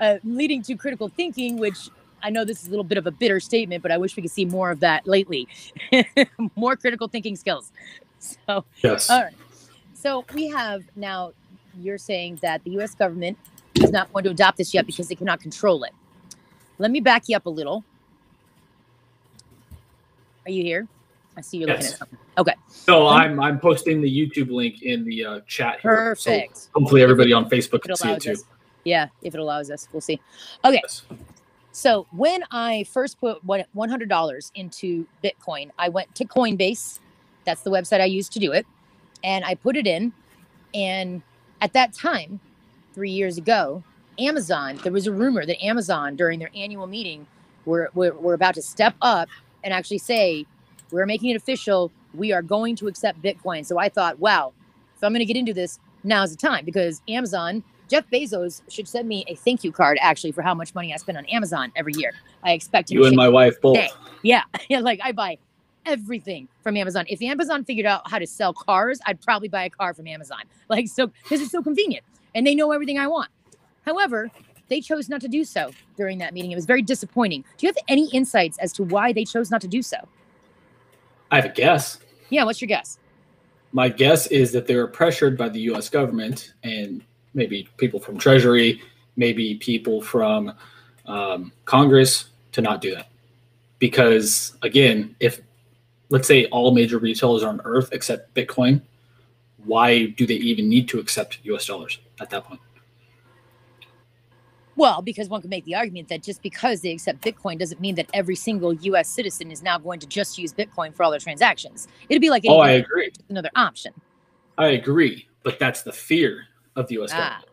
Uh, leading to critical thinking, which I know this is a little bit of a bitter statement, but I wish we could see more of that lately. more critical thinking skills. So, yes. All right. So we have now, you're saying that the US government is not going to adopt this yet because they cannot control it. Let me back you up a little. Are you here? I see you're yes. looking at something. Okay. So I'm I'm posting the YouTube link in the uh, chat. Here. Perfect. So hopefully everybody on Facebook can see it too. Us. Yeah, if it allows us, we'll see. Okay. Yes. So when I first put one hundred dollars into Bitcoin, I went to Coinbase. That's the website I used to do it, and I put it in. And at that time, three years ago, Amazon. There was a rumor that Amazon, during their annual meeting, were were, were about to step up and actually say, we're making it official. We are going to accept Bitcoin. So I thought, wow, if I'm going to get into this, now's the time because Amazon, Jeff Bezos should send me a thank you card actually for how much money I spend on Amazon every year. I expect you and my wife both. Yeah. Yeah. Like I buy everything from Amazon. If Amazon figured out how to sell cars, I'd probably buy a car from Amazon. Like, so, because it's so convenient and they know everything I want. However, they chose not to do so during that meeting. It was very disappointing. Do you have any insights as to why they chose not to do so? I have a guess. Yeah, what's your guess? My guess is that they were pressured by the US government and maybe people from Treasury, maybe people from um, Congress to not do that. Because again, if let's say all major retailers on earth accept Bitcoin, why do they even need to accept US dollars at that point? Well, because one could make the argument that just because they accept Bitcoin doesn't mean that every single U.S. citizen is now going to just use Bitcoin for all their transactions. It'd be like Oh, I agree. another option. I agree, but that's the fear of the U.S. Ah. government.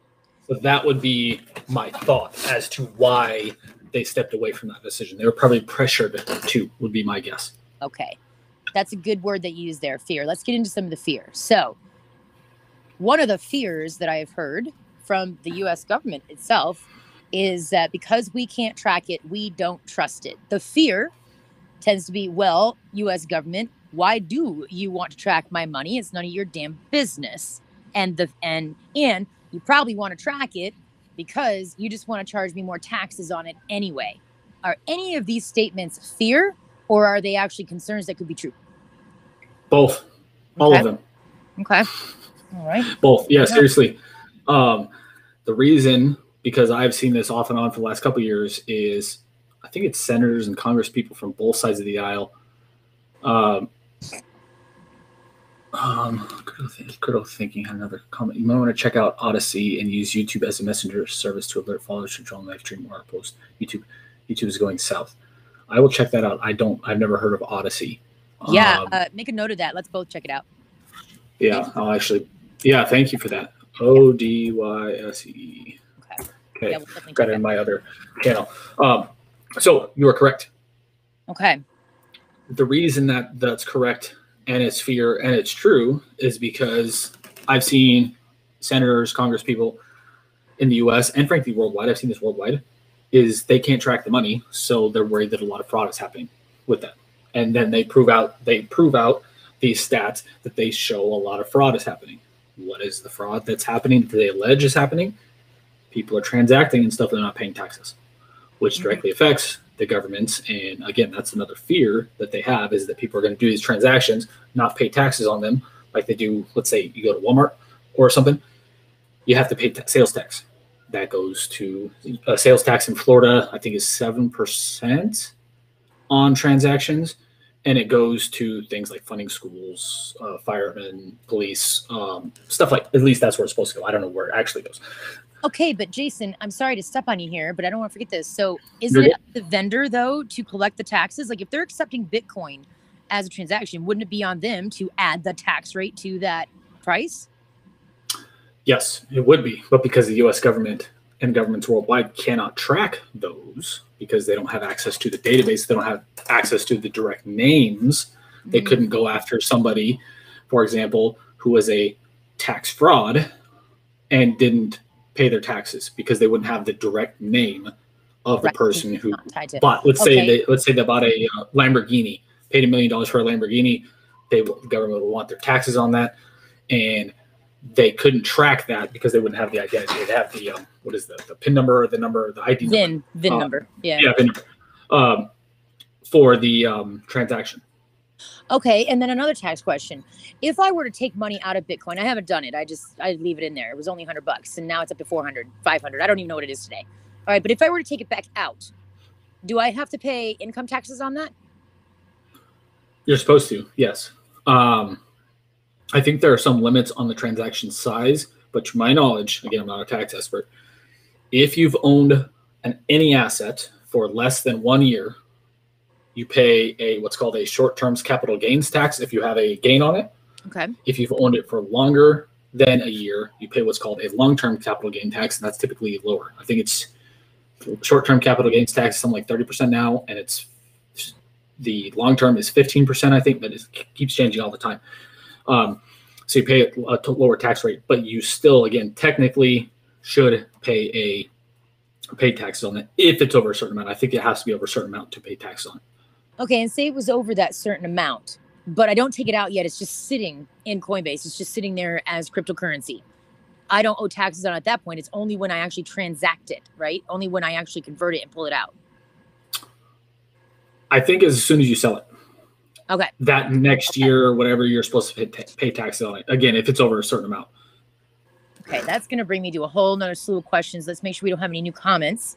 So that would be my thought as to why they stepped away from that decision. They were probably pressured to. Would be my guess. Okay. That's a good word that you use there, fear. Let's get into some of the fear. So, one of the fears that I have heard from the US government itself is that because we can't track it, we don't trust it. The fear tends to be, well, US government, why do you want to track my money? It's none of your damn business. And the and and you probably want to track it because you just want to charge me more taxes on it anyway. Are any of these statements fear or are they actually concerns that could be true? Both, all Okay. of them. Okay. All right. Both. Yeah, Yeah. seriously. Um, the reason, because I've seen this off and on for the last couple of years, is I think it's senators and Congress people from both sides of the aisle. Um, um, critical, think- critical thinking had another comment. You might want to check out Odysee and use YouTube as a messenger service to alert followers to join live stream or post. YouTube, YouTube is going south. I will check that out. I don't. I've never heard of Odysee. Yeah. Um, uh, make a note of that. Let's both check it out. yeah, I'll actually. Yeah, thank you for that. O D Y S E. Okay. Yeah, we'll got it in my other channel. Um, so you are correct. Okay. The reason that that's correct and it's fear and it's true is because I've seen senators, Congress people in the U.S. and frankly worldwide. I've seen this worldwide. Is they can't track the money, so they're worried that a lot of fraud is happening with them, And then they prove out they prove out these stats that they show a lot of fraud is happening. What is the fraud that's happening that they allege is happening? People are transacting and stuff they're not paying taxes, which Mhm. directly affects the governments. And again, that's another fear that they have is that people are going to do these transactions, not pay taxes on them, like they do. Let's say you go to Walmart or something, you have to pay ta- sales tax. That goes to a sales tax in Florida. I think is seven percent on transactions, and it goes to things like funding schools, uh, firemen, police, um, stuff like. At least that's where it's supposed to go. I don't know where it actually goes. Okay, but Jason, I'm sorry to step on you here, but I don't want to forget this. So, is it the vendor though to collect the taxes? Like, if they're accepting Bitcoin as a transaction, wouldn't it be on them to add the tax rate to that price? Yes, it would be, but because the U.S. government and governments worldwide cannot track those because they don't have access to the database, they don't have access to the direct names. They Mhm. couldn't go after somebody, for example, who was a tax fraud and didn't pay their taxes because they wouldn't have the direct name of the Right, person who bought. Let's Okay. say they let's say they bought a uh, Lamborghini, paid a million dollars for a Lamborghini. They the government would want their taxes on that, and they couldn't track that because they wouldn't have the identity. They'd have the um, what is the the PIN number or the number, the ID number. VIN, VIN Uh, number. Yeah. Yeah, PIN number. Um, for the um, transaction. Okay, and then another tax question. If I were to take money out of Bitcoin, I haven't done it. I just I leave it in there. It was only 100 bucks and now it's up to 400, 500. I don't even know what it is today. All right, but if I were to take it back out, do I have to pay income taxes on that? You're supposed to, yes. Um, I think there are some limits on the transaction size, but to my knowledge, again, I'm not a tax expert. If you've owned an, any asset for less than one year, you pay a what's called a short-term capital gains tax if you have a gain on it. Okay. If you've owned it for longer than a year, you pay what's called a long-term capital gain tax, and that's typically lower. I think it's short-term capital gains tax something like 30% now, and it's the long term is 15%, I think, but it keeps changing all the time. Um, so you pay a lower tax rate, but you still, again, technically should pay a pay taxes on it if it's over a certain amount. I think it has to be over a certain amount to pay tax on. Okay, and say it was over that certain amount, but I don't take it out yet. It's just sitting in Coinbase. It's just sitting there as cryptocurrency. I don't owe taxes on it at that point. It's only when I actually transact it, right? Only when I actually convert it and pull it out. I think as soon as you sell it, Okay. that next Okay. year or whatever, you're supposed to pay, ta- pay taxes on it. Again, if it's over a certain amount. Okay, that's going to bring me to a whole nother slew of questions. Let's make sure we don't have any new comments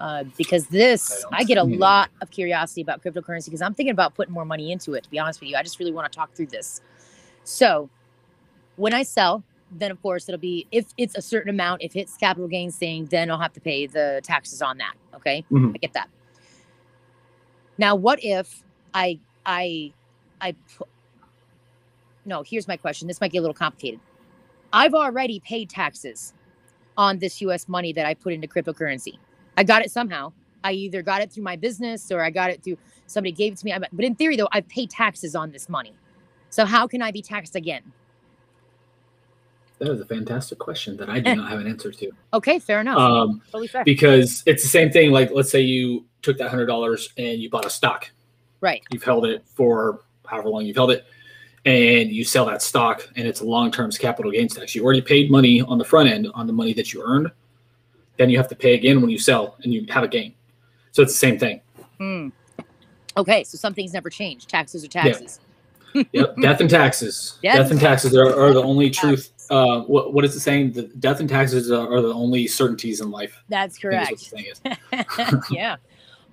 uh, because this, I I get a lot of curiosity about cryptocurrency because I'm thinking about putting more money into it, to be honest with you. I just really want to talk through this. So, when I sell then of course it'll be if it's a certain amount, if it's capital gains thing, then I'll have to pay the taxes on that. Okay, Mhm. I get that. Now, what if I I I pu- no? Here's my question. This might get a little complicated. I've already paid taxes on this U.S. money that I put into cryptocurrency. I got it somehow. I either got it through my business or I got it through somebody gave it to me. But in theory, though, I pay taxes on this money. So how can I be taxed again? That is a fantastic question that I do not have an answer to. Okay, fair enough. Um, totally fair. because it's the same thing. Like, let's say you took that hundred dollars and you bought a stock. right. You've held it for however long you've held it, and you sell that stock, and it's a long-term capital gains tax. You already paid money on the front end on the money that you earned. Then you have to pay again when you sell, and you have a gain. So it's the same thing. Hmm. Okay, so something's never changed. Taxes are taxes. Yep. death and taxes. Death Death, and taxes are, are the only truth. Uh, what, what is it saying? The death and taxes are, are the only certainties in life. That's correct. what the saying is. yeah.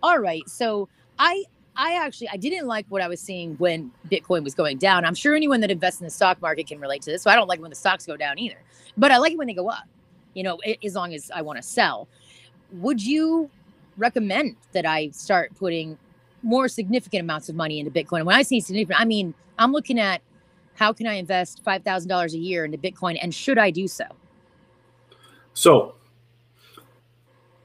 All right. So I I actually I didn't like what I was seeing when Bitcoin was going down. I'm sure anyone that invests in the stock market can relate to this. So I don't like when the stocks go down either. But I like it when they go up. You know, as long as I want to sell. Would you recommend that I start putting more significant amounts of money into Bitcoin? When I say significant, I mean I'm looking at how can I invest five thousand dollars a year into Bitcoin, and should I do so? So,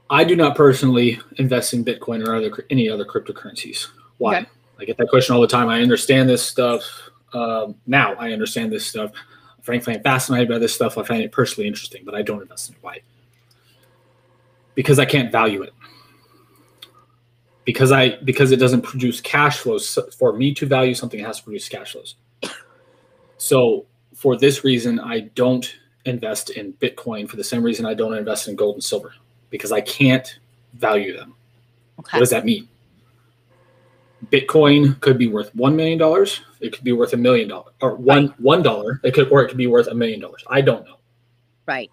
I do not personally invest in Bitcoin or other any other cryptocurrencies. Why? Okay. I get that question all the time. I understand this stuff um, now. I understand this stuff. Frankly, I'm fascinated by this stuff. I find it personally interesting, but I don't invest in it. Why? Because I can't value it. Because I because it doesn't produce cash flows. For me to value something, it has to produce cash flows. So for this reason, I don't invest in Bitcoin for the same reason I don't invest in gold and silver because I can't value them. Okay. What does that mean? Bitcoin could be worth one million dollars. It could be worth a million dollars, or one one dollar. It could, or it could be worth a million dollars. I don't know. Right.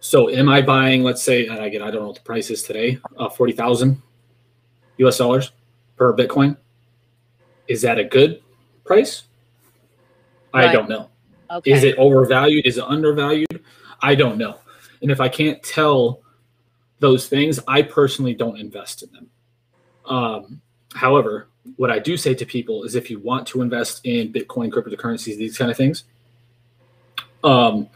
So, am I buying? Let's say, and again, I don't know what the price is today. Uh, Forty thousand U.S. dollars per Bitcoin. Is that a good price? I don't know. Okay. Is it overvalued? Is it undervalued? I don't know. And if I can't tell those things, I personally don't invest in them. Um, however, what I do say to people is if you want to invest in Bitcoin, cryptocurrencies, these kind of things, um,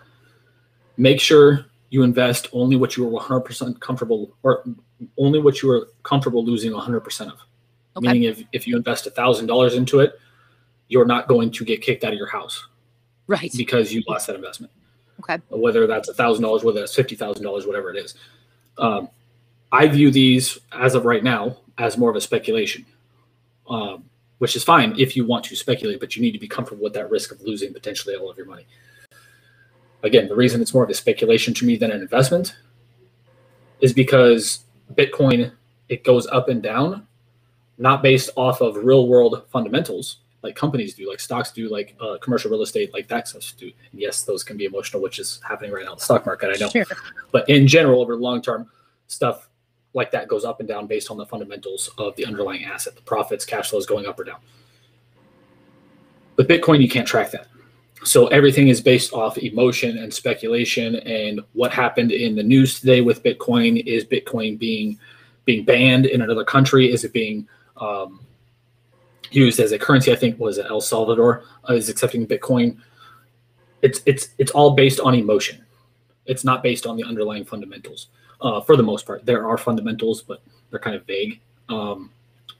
make sure you invest only what you are 100% comfortable or only what you are comfortable losing 100% of. Okay. Meaning if, if you invest $1,000 into it, you're not going to get kicked out of your house right. because you lost that investment. Okay. Whether that's a thousand dollars, whether that's fifty thousand dollars, whatever it is. Um, I view these as of right now as more of a speculation, um, which is fine if you want to speculate, but you need to be comfortable with that risk of losing potentially all of your money. Again, the reason it's more of a speculation to me than an investment is because Bitcoin it goes up and down, not based off of real world fundamentals like companies do, like stocks do, like uh, commercial real estate, like that stuff do. And yes, those can be emotional, which is happening right now in the stock market. I know, Sure. but in general, over long term, stuff like that goes up and down based on the fundamentals of the underlying asset, the profits, cash flows going up or down. With Bitcoin, you can't track that. So everything is based off emotion and speculation. And what happened in the news today with Bitcoin is Bitcoin being being banned in another country? Is it being um, used as a currency? I think was El Salvador uh, is accepting Bitcoin. It's it's it's all based on emotion. It's not based on the underlying fundamentals. Uh, for the most part, there are fundamentals, but they're kind of vague. Um,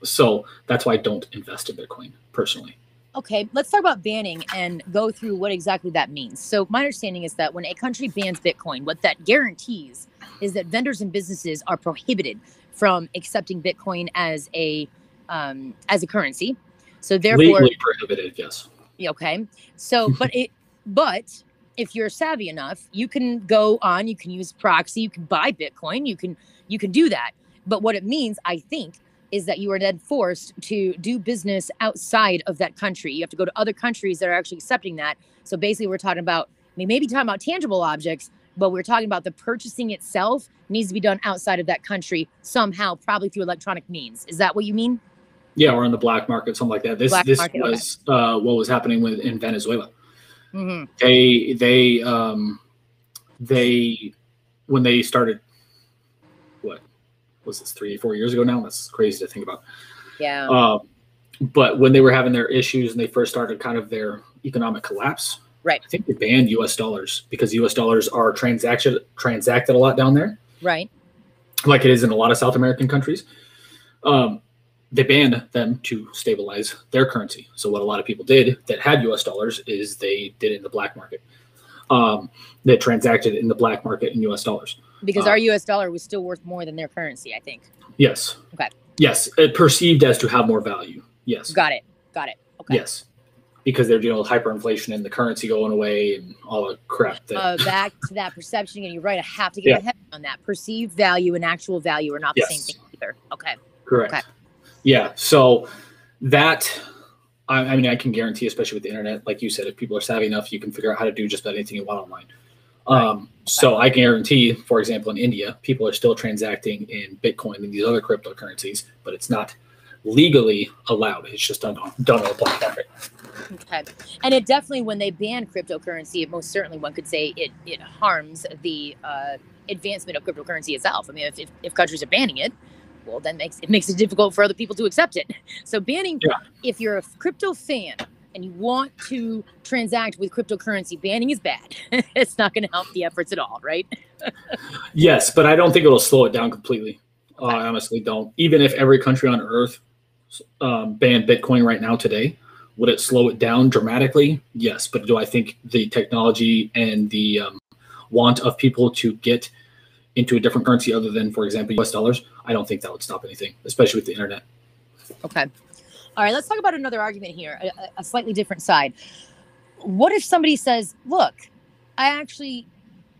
so that's why I don't invest in Bitcoin personally. Okay, let's talk about banning and go through what exactly that means. So, my understanding is that when a country bans Bitcoin, what that guarantees is that vendors and businesses are prohibited from accepting Bitcoin as a um, as a currency. So, therefore, Legally prohibited, yes. Okay. So, but it, but if you're savvy enough, you can go on, you can use proxy, you can buy Bitcoin, you can, you can do that. But what it means, I think, is that you are then forced to do business outside of that country. You have to go to other countries that are actually accepting that. So basically, we're talking about, I mean, maybe talking about tangible objects, but we're talking about the purchasing itself needs to be done outside of that country somehow, probably through electronic means. Is that what you mean? Yeah, or on the black market, something like that. This Black this market, okay. was uh, what was happening with in Venezuela. Mhm. They they um they when they started what was this three four years ago now? That's crazy to think about. Yeah. Um, but when they were having their issues and they first started kind of their economic collapse, Right. I think they banned U.S. dollars because U.S. dollars are transaction transacted a lot down there, right. like it is in a lot of South American countries. Um, they banned them to stabilize their currency. So what a lot of people did that had U.S. dollars is they did it in the black market. Um, they transacted in the black market in U.S. dollars. Because our US dollar was still worth more than their currency, I think. Yes. Okay. Yes, it perceived as to have more value. Yes. Got it. Got it. Okay. Yes, because they're dealing with hyperinflation and the currency going away and all the crap. That, Uh, back to that perception, and you're right. I have to get Yeah. my head on that. Perceived value and actual value are not the Yes. same thing either. Okay. correct. okay. Yeah. So that, I, I mean, I can guarantee, especially with the internet, like you said, if people are savvy enough, you can figure out how to do just about anything you want online. Um, so I guarantee, for example, in India, people are still transacting in Bitcoin and these other cryptocurrencies, but it's not legally allowed. It's just done on done on the black market. Okay. And it definitely, when they ban cryptocurrency, it most certainly one could say it it harms the uh, advancement of cryptocurrency itself. I mean, if, if, if countries are banning it, well, then makes it makes it difficult for other people to accept it. So banning, Yeah. if you're a crypto fan and you want to transact with cryptocurrency, banning is bad. it's not going to help the efforts at all, right? Yes, but I don't think it'll slow it down completely. Uh, I honestly don't. Even if every country on earth um, banned Bitcoin right now today, would it slow it down dramatically? Yes, but do I think the technology and the um, want of people to get into a different currency other than, for example, U.S. dollars? I don't think that would stop anything, especially with the internet. Okay. All right, let's talk about another argument here, a, a- slightly different side. What if somebody says, "Look, I actually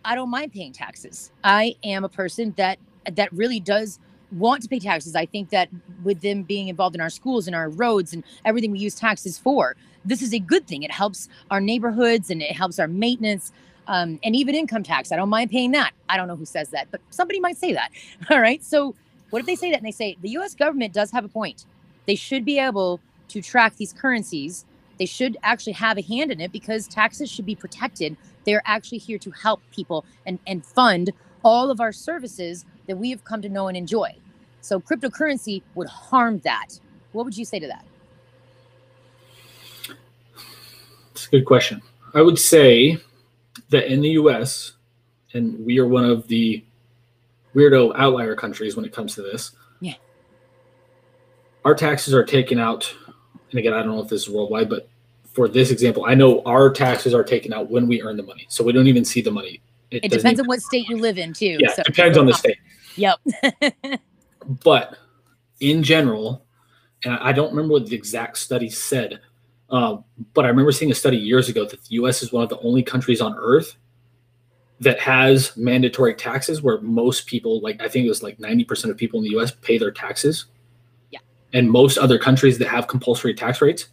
I don't mind paying taxes. I am a person that that really does want to pay taxes. I think that with them being involved in our schools and our roads and everything we use taxes for, this is a good thing. It helps our neighborhoods and it helps our maintenance um, and even income tax. I don't mind paying that. I don't know who says that, but somebody might say that. All right. So what if they say that and they say the U.S. government does have a point? They should be able to track these currencies. They should actually have a hand in it because taxes should be protected. They're actually here to help people and, and fund all of our services that we have come to know and enjoy. So cryptocurrency would harm that. What would you say to that? It's a good question. I would say that in the U.S., and we are one of the weirdo outlier countries when it comes to this. Yeah. Our taxes are taken out, and again, I don't know if this is worldwide, but for this example, I know our taxes are taken out when we earn the money, so we don't even see the money. It doesn't depends on what state you live in, too. Yeah, so- it depends on the state. Yep. but in general, and I don't remember what the exact study said, uh, but I remember seeing a study years ago that the U.S. is one of the only countries on Earth that has mandatory taxes, where most people, like I think it was like ninety percent of people in the U.S. pay their taxes. Yeah. And most other countries that have compulsory tax rates,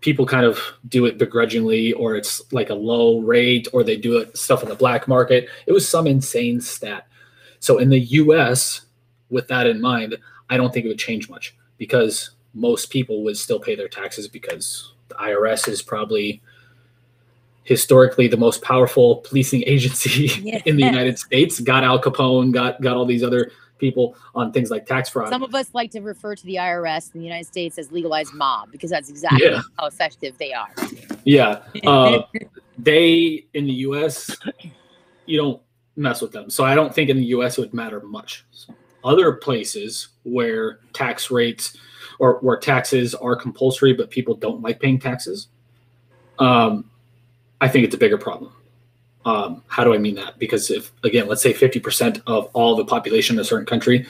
people kind of do it begrudgingly, or it's like a low rate, or they do it stuff in the black market. It was some insane stat. So in the US, with that in mind, I don't think it would change much because most people would still pay their taxes because the IRS is probably historically the most powerful policing agency in the United States. Got Al Capone, got got all these other people on things like tax fraud. Some of us like to refer to the IRS in the United States as legalized mob because that's exactly Yeah. how effective they are. yeah. Uh, they in the US, you don't mess with them. So I don't think in the US it would matter much. Other places where tax rates or where taxes are compulsory, but people don't like paying taxes, um, I think it's a bigger problem. Um, how do I mean that? Because if again, let's say 50% of all the population in a certain country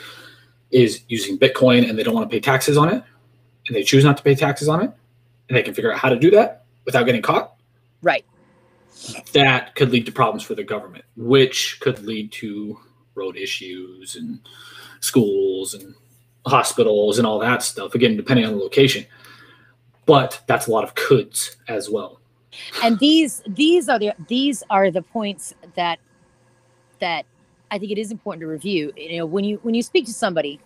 is using Bitcoin and they don't want to pay taxes on it, and they choose not to pay taxes on it, and they can figure out how to do that without getting caught, Right. that could lead to problems for the government, which could lead to road issues and schools and hospitals and all that stuff. Again, depending on the location. But that's a lot of coulds as well. and these these are the these are the points that that I think it is important to review. You know, when you when you speak to somebody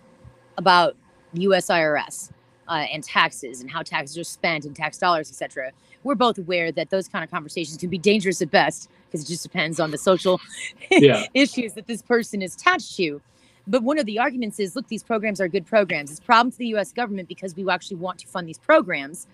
about U.S. IRS, uh, and taxes and how taxes are spent and tax dollars, etc. We're both aware that those kind of conversations can be dangerous at best because it just depends on the social Yeah. issues that this person is attached to. But one of the arguments is look, these programs are good programs. It's a problem to the US government because we actually want to fund these programs.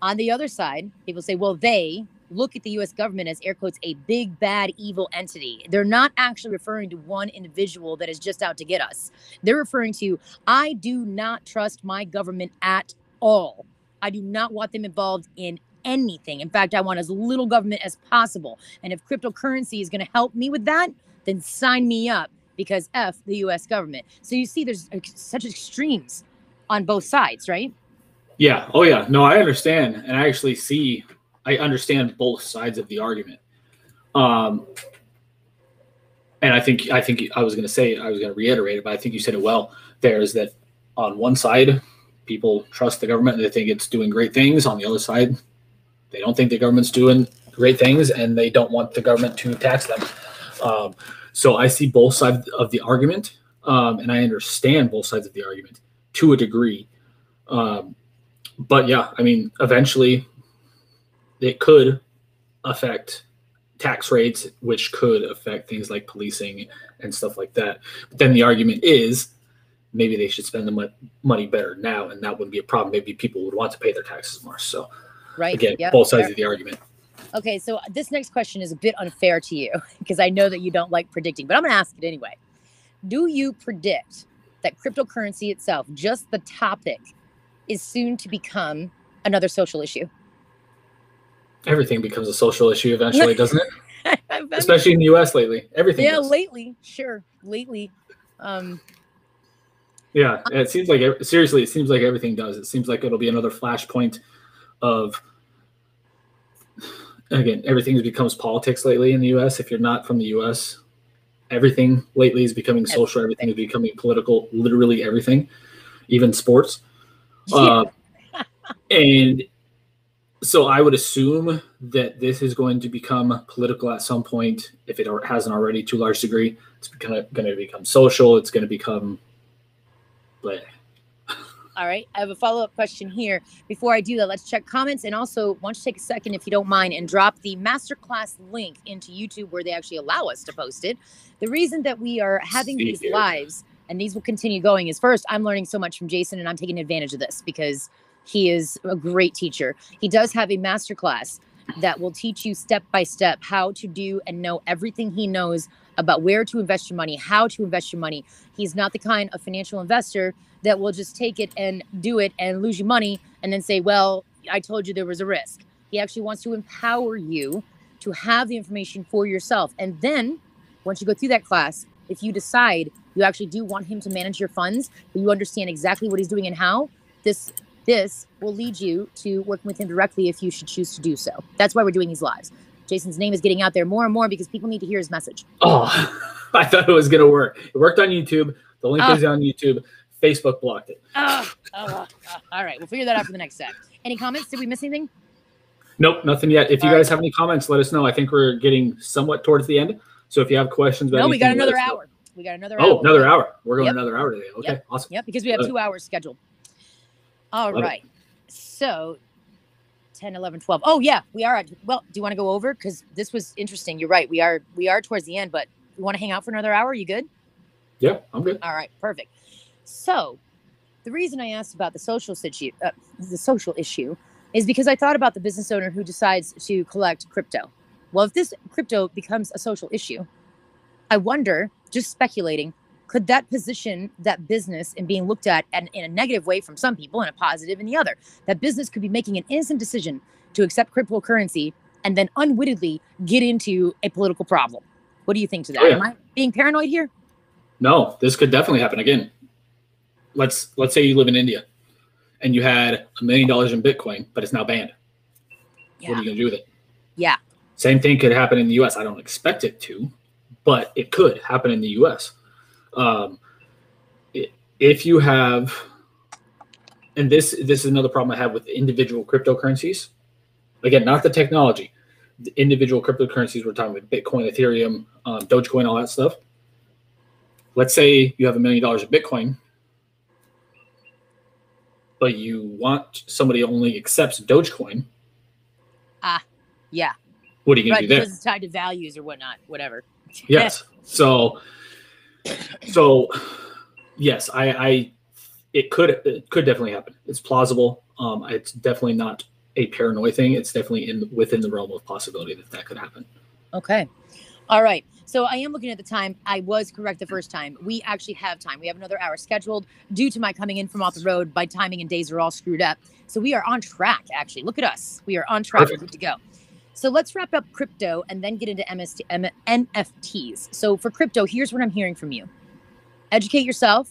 On the other side, people say, well, they look at the US government as air quotes a big, bad, evil entity. They're not actually referring to one individual that is just out to get us. They're referring to, I do not trust my government at all. I do not want them involved in anything. In fact, I want as little government as possible. And if cryptocurrency is going to help me with that, then sign me up because F the US government. So you see, there's such extremes on both sides, right? Yeah. Oh, yeah. No, I understand, and I actually see, I understand both sides of the argument. Um, and I think, I think I was going to say, I was going to reiterate it, but I think you said it well. There is that on one side, people trust the government; and they think it's doing great things. On the other side, they don't think the government's doing great things, and they don't want the government to tax them. Um, so I see both sides of the argument, um, and I understand both sides of the argument to a degree. Um, but yeah, I mean, eventually it could affect tax rates, which could affect things like policing and stuff like that. But then the argument is maybe they should spend the money better now, and that wouldn't be a problem. Maybe people would want to pay their taxes more. So Right. again, Yep. both sides Fair. of the argument. Okay, so this next question is a bit unfair to you because I know that you don't like predicting, but I'm going to ask it anyway. Do you predict that cryptocurrency itself, just the topic, is soon to become another social issue? Everything becomes a social issue eventually, doesn't it? Especially in the U.S. lately, everything. yeah, does. lately, sure, lately. Um, Yeah, it seems like seriously, it seems like everything does. It seems like it'll be another flashpoint of again, everything becomes politics lately in the U.S. If you're not from the U.S., everything lately is becoming social. Everything is becoming political. Literally everything, even sports. Uh, and so I would assume that this is going to become political at some point. If it hasn't already, to a large degree, it's kind of going to become social. It's going to become. bleh. All right. I have a follow up question here. Before I do that, let's check comments. And also, why don't you take a second, if you don't mind, and drop the masterclass link into YouTube where they actually allow us to post it. The reason that we are having See these here. lives and these will continue going is first, I'm learning so much from Jason and I'm taking advantage of this because he is a great teacher. He does have a masterclass that will teach you step by step how to do and know everything he knows about where to invest your money, how to invest your money. He's not the kind of financial investor that will just take it and do it and lose you money and then say, Well, I told you there was a risk. He actually wants to empower you to have the information for yourself. And then once you go through that class, if you decide you actually do want him to manage your funds, but you understand exactly what he's doing and how, this this will lead you to working with him directly if you should choose to do so. That's why we're doing these lives. Jason's name is getting out there more and more because people need to hear his message. Oh, I thought it was going to work. It worked on YouTube. The link Ah. is on YouTube. Facebook blocked it. Oh, oh, oh. all right, we'll figure that out for the next set. Any comments? Did we miss anything? Nope, nothing yet. If you All guys right. have any comments, let us know. I think we're getting somewhat towards the end. So if you have questions about No, we got another hour. We got another Oh, hour. another hour. We're going Yep. another hour today. Okay, awesome. Yep, because we have Love it. two hours scheduled. All Love it. So 10, 11, 12. Oh, yeah, we are at, well, do you want to go over? Because this was interesting. You're right. We are, we are towards the end, but you want to hang out for another hour? You good? Yeah, I'm good. All right, perfect. So, the reason I asked about the social situ- uh, the social issue is because I thought about the business owner who decides to collect crypto. Well, if this crypto becomes a social issue, I wonder, just speculating, could that position that business in being looked at and in a negative way from some people and a positive in the other? That business could be making an innocent decision to accept cryptocurrency and then unwittingly get into a political problem. What do you think to that? Oh, yeah. Am I being paranoid here? No, this could definitely happen again. Let's let's say you live in India and you had a million dollars in Bitcoin, but it's now banned. What are you going to do with it? Yeah. Same thing could happen in the U.S. I don't expect it to, but it could happen in the U.S. Um, if you have, and this this is another problem I have with individual cryptocurrencies. Again, not the technology, the individual cryptocurrencies. We're talking about Bitcoin, Ethereum, um, Dogecoin, all that stuff. Let's say you have a million dollars of Bitcoin, but you want somebody only accepts Dogecoin, Ah, Yeah. what are you going Right. to do there? Because it's tied to values or whatnot, whatever. Yes. So, so yes, I, I, it could, it could definitely happen. It's plausible. Um, it's definitely not a paranoid thing. It's definitely in within the realm of possibility that that could happen. Okay. All right. So I am looking at the time. I was correct the first time. We actually have time. We have another hour scheduled due to my coming in from off the road. My timing and days are all screwed up. So we are on track, actually. Look at us. We are on track. We're Perfect. good to go. So let's wrap up crypto and then get into MST, M- NFTs. So for crypto, here's what I'm hearing from you educate yourself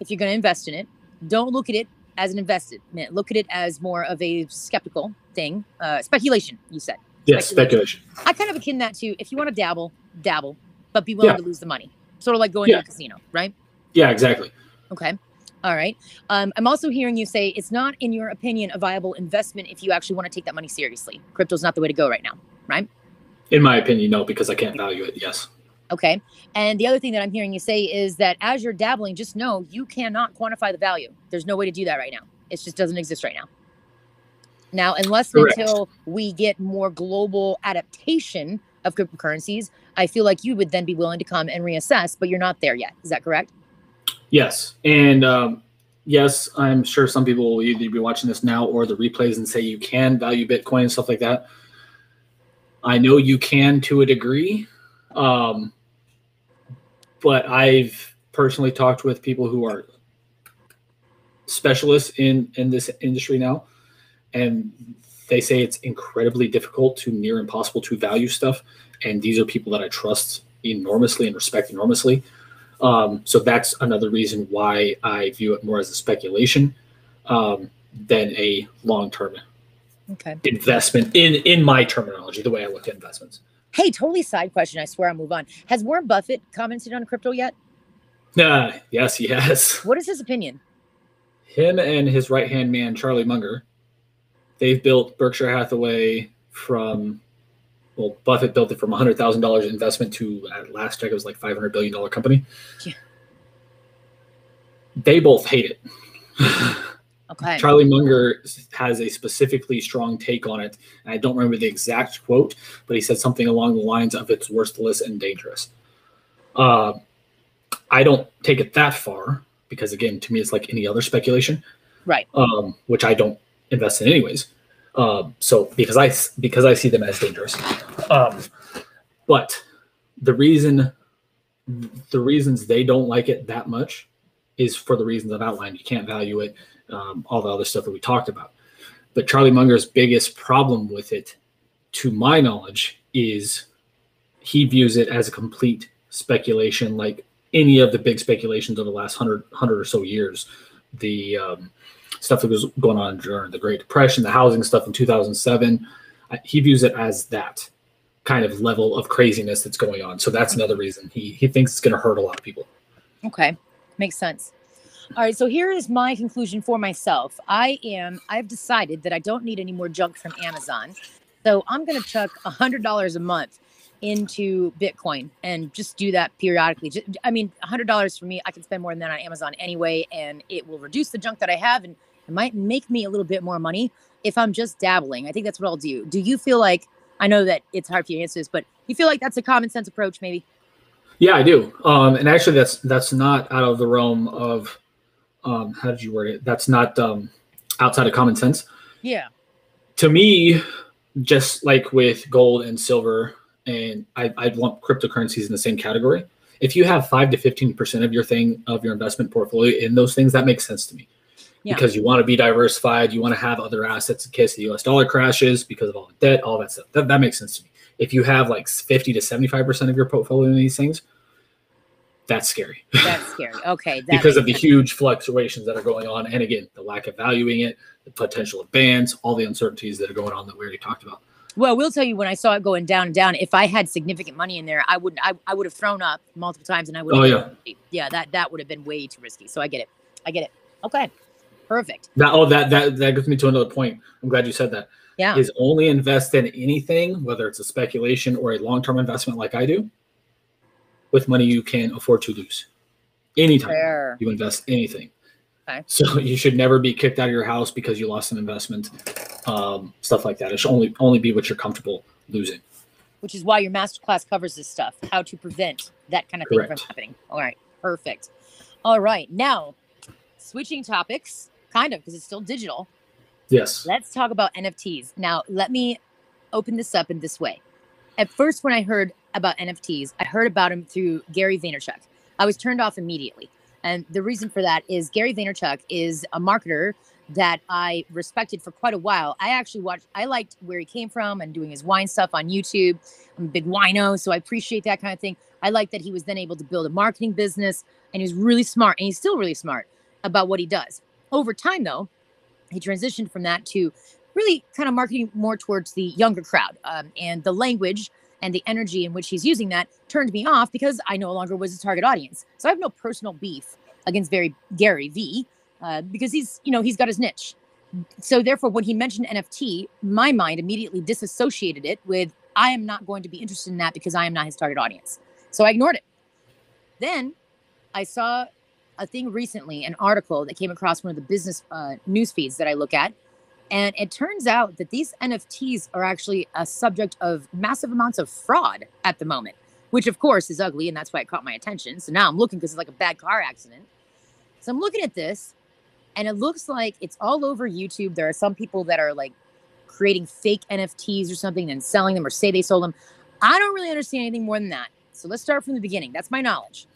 if you're going to invest in it. Don't look at it as an investment. Look at it as more of a skeptical thing, uh, speculation, you said. Yes, Speculation. speculation. I kind of akin that to if you want to dabble, dabble, but be willing Yeah. to lose the money. Sort of like going Yeah. to a casino, right? Yeah, exactly. Okay. All right. Um, I'm also hearing you say it's not, in your opinion, a viable investment if you actually want to take that money seriously. Crypto's not the way to go right now, right? In my opinion, no, because I can't value it. Yes. Okay. And the other thing that I'm hearing you say is that as you're dabbling, just know you cannot quantify the value. There's no way to do that right now. It just doesn't exist right now. Now, unless Correct. until we get more global adaptation of cryptocurrencies, I feel like you would then be willing to come and reassess, but you're not there yet. Is that correct? Yes, and um, yes, I'm sure some people will either be watching this now or the replays and say you can value Bitcoin and stuff like that. I know you can to a degree, um, but I've personally talked with people who are specialists in in this industry now, and they say it's incredibly difficult to near impossible to value stuff. And these are people that I trust enormously and respect enormously. Um, so that's another reason why I view it more as a speculation um, than a long-term Okay. investment in in my terminology, the way I look at investments. Hey, totally side question. I swear I'll move on. Has Warren Buffett commented on crypto yet? Uh, yes, yes. What is his opinion? Him and his right-hand man, Charlie Munger, they've built Berkshire Hathaway from well, Buffett built it from hundred thousand dollars investment to at last check it was like five hundred billion dollar company. Yeah. They both hate it. Okay. Charlie Munger has a specifically strong take on it. And I don't remember the exact quote, but he said something along the lines of it's worthless and dangerous. Uh, I don't take it that far because, again, to me, it's like any other speculation, Right. um, which I don't invest in anyways. Um, so because I because I see them as dangerous, um, but the reason the reasons they don't like it that much is for the reasons I've outlined. You can't value it, um, all the other stuff that we talked about. But Charlie Munger's biggest problem with it, to my knowledge, is he views it as a complete speculation, like any of the big speculations of the last hundred hundred or so years. The um, stuff that was going on during the Great Depression, the housing stuff in 2007, uh, he views it as that kind of level of craziness that's going on. So that's another reason he he thinks it's going to hurt a lot of people. Okay. Makes sense. All right. So here is my conclusion for myself. I am, I've decided that I don't need any more junk from Amazon. So I'm going to chuck a hundred dollars a month into Bitcoin and just do that periodically. Ju- I mean, a hundred dollars for me, I can spend more than that on Amazon anyway, and it will reduce the junk that I have and it might make me a little bit more money if I'm just dabbling. I think that's what I'll do. Do you feel like, I know that it's hard for you to answer this, but you feel like that's a common sense approach, maybe? Yeah, I do. Um, and actually, that's that's not out of the realm of um, how did you word it? That's not um, outside of common sense. Yeah. To me, just like with gold and silver, and I, I'd lump cryptocurrencies in the same category. If you have five to fifteen percent of your thing of your investment portfolio in those things, that makes sense to me. Yeah. Because you want to be diversified, you want to have other assets in case the U.S. dollar crashes because of all the debt, all that stuff. That, that makes sense to me. If you have like fifty to seventy-five percent of your portfolio in these things, that's scary That's scary. Okay. That because of the sense. huge fluctuations that are going on, and again, the lack of valuing it, the potential of bans, all the uncertainties that are going on that we already talked about. Well, we'll tell you when I saw it going down and down. If I had significant money in there, I wouldn't. I, I would have thrown up multiple times, and I would. Oh, have yeah. That that would have been way too risky. So I get it. I get it. Okay. Perfect. That oh, that that that gets me to another point. I'm glad you said that. Yeah. Is only invest in anything, whether it's a speculation or a long-term investment like I do, with money you can afford to lose. Anytime Fair. you invest anything. Okay. So you should never be kicked out of your house because you lost an investment, um, stuff like that. It should only only be what you're comfortable losing. which is why your masterclass covers this stuff how to prevent that kind of thing from happening all right perfect all right now switching topics kind of because it's still digital Yes. let's talk about nfts now let me open this up in this way at first when i heard about nfts i heard about them through gary vaynerchuk i was turned off immediately and the reason for that is gary vaynerchuk is a marketer that I respected for quite a while. I actually watched, I liked where he came from and doing his wine stuff on YouTube. I'm a big wino, so I appreciate that kind of thing. I like that he was then able to build a marketing business and he's really smart and he's still really smart about what he does. Over time, though, he transitioned from that to really kind of marketing more towards the younger crowd. Um, and the language and the energy in which he's using that turned me off because I no longer was his target audience. So I have no personal beef against very Gary V uh, because he's you know he's got his niche. So therefore, when he mentioned NFT, my mind immediately disassociated it with I am not going to be interested in that because I am not his target audience. So I ignored it. Then I saw a thing recently, an article that came across one of the business uh, news feeds that I look at, and it turns out that these NFTs are actually a subject of massive amounts of fraud at the moment, which of course is ugly, and that's why it caught my attention. So now I'm looking because it's like a bad car accident. So I'm looking at this, and it looks like it's all over YouTube. There are some people that are like creating fake NFTs or something and selling them or say they sold them. I don't really understand anything more than that. So let's start from the beginning. That's my knowledge.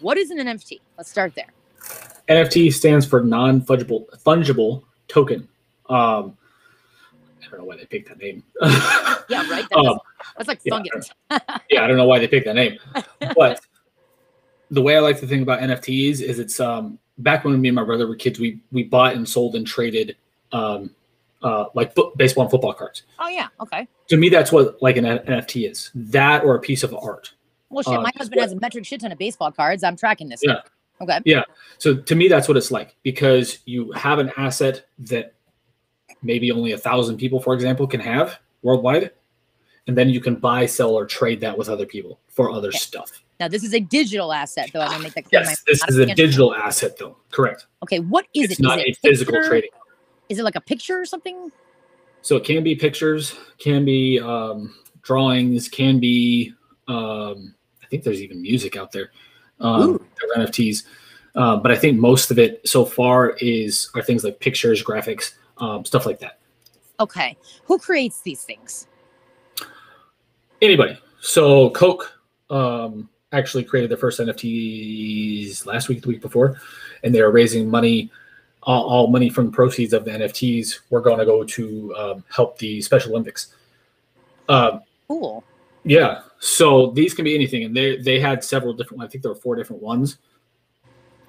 What is an NFT? Let's start there. NFT stands for non fungible fungible token. Um, I don't know why they picked that name. Yeah, right. That Um, that's like yeah, fungus. yeah, I don't know why they picked that name, but the way I like to think about NFTs is it's um back when me and my brother were kids, we we bought and sold and traded um uh like foot, baseball and football cards. Oh yeah. Okay. To me, that's what like an NFT is. That or a piece of art. Well, shit. Uh, my husband has a metric shit ton of baseball cards. I'm tracking this. Yeah. now. Okay. Yeah. So to me, that's what it's like because you have an asset that maybe only a thousand people, for example, can have worldwide, and then you can buy, sell, or trade that with other people for other Okay. stuff. Now this is a digital asset, though. I'm gonna make that clear. Yes, this is a digital asset, though. Correct. Okay. What is it's it? Is not it a physical picture? trading. Is it like a picture or something? So it can be pictures, can be um, drawings, can be. Um, I think there's even music out there. Um, there are NFTs, uh, but I think most of it so far is are things like pictures, graphics, um, stuff like that. Okay. Who creates these things? Anybody. So Coke um, actually created their first NFTs last week, the week before, and they are raising money. All, all money from the proceeds of the NFTs we're going to go to um, help the Special Olympics. Um, Cool. yeah. So these can be anything, and they they had several different. I think there were four different ones,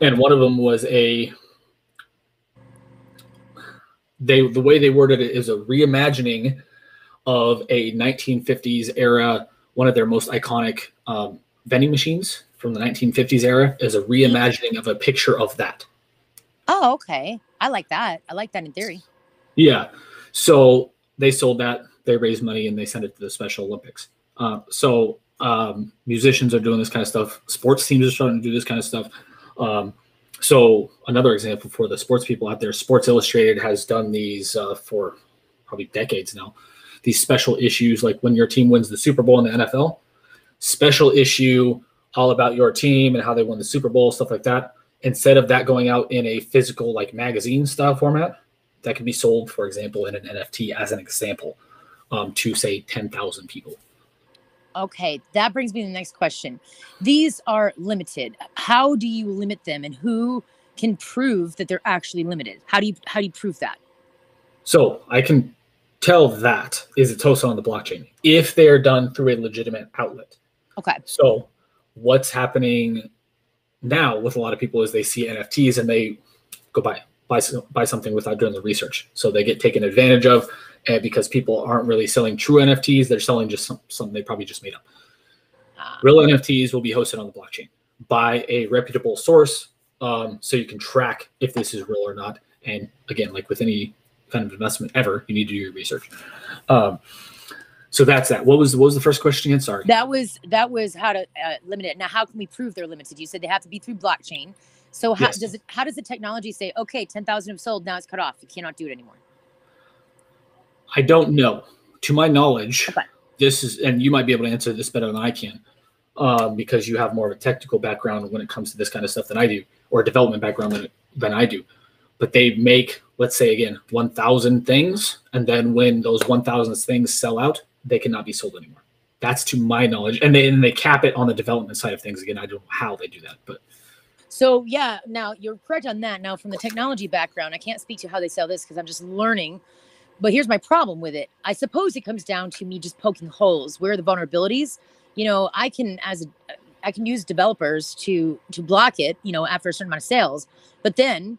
and one of them was a. They the way they worded it is a reimagining of a 1950s era, one of their most iconic um, vending machines from the 1950s era is a reimagining of a picture of that. Oh, okay. I like that. I like that in theory. Yeah. So they sold that, they raised money, and they sent it to the Special Olympics. Uh, so um, musicians are doing this kind of stuff. Sports teams are starting to do this kind of stuff. Um, so another example for the sports people out there, Sports Illustrated has done these uh, for probably decades now. These special issues, like when your team wins the Super Bowl in the NFL, special issue all about your team and how they won the Super Bowl, stuff like that. Instead of that going out in a physical like magazine style format, that can be sold, for example, in an NFT as an example um, to say 10,000 people. Okay, that brings me to the next question. These are limited. How do you limit them, and who can prove that they're actually limited? How do you how do you prove that? So I can tell that is it's hosted on the blockchain if they are done through a legitimate outlet. Okay. So what's happening now with a lot of people is they see NFTs and they go buy buy buy something without doing the research. So they get taken advantage of, and because people aren't really selling true NFTs, they're selling just some something they probably just made up. Ah, Real NFTs will be hosted on the blockchain by a reputable source, um, so you can track if this is real or not. And again, like with any kind of investment ever, you need to do your research. Um, so that's that. What was what was the first question again? Sorry. that was that was how to uh, limit it. Now, how can we prove they're limited? You said they have to be through blockchain. So how Yes. does it? How does the technology say, okay, ten thousand have sold, now it's cut off. You cannot do it anymore. I don't know. To my knowledge, Okay. this is, and you might be able to answer this better than I can, um, because you have more of a technical background when it comes to this kind of stuff than I do, or a development background than, than I do. But they make, let's say again, 1,000 things, and then when those 1,000 things sell out, they cannot be sold anymore. That's to my knowledge, and they and they cap it on the development side of things. Again, I don't know how they do that, but So yeah, now you're correct on that. Now from the technology background, I can't speak to how they sell this because I'm just learning. But here's my problem with it. I suppose it comes down to me just poking holes. Where are the vulnerabilities? You know, I can as a I can use developers to to block it, you know, after a certain amount of sales. But then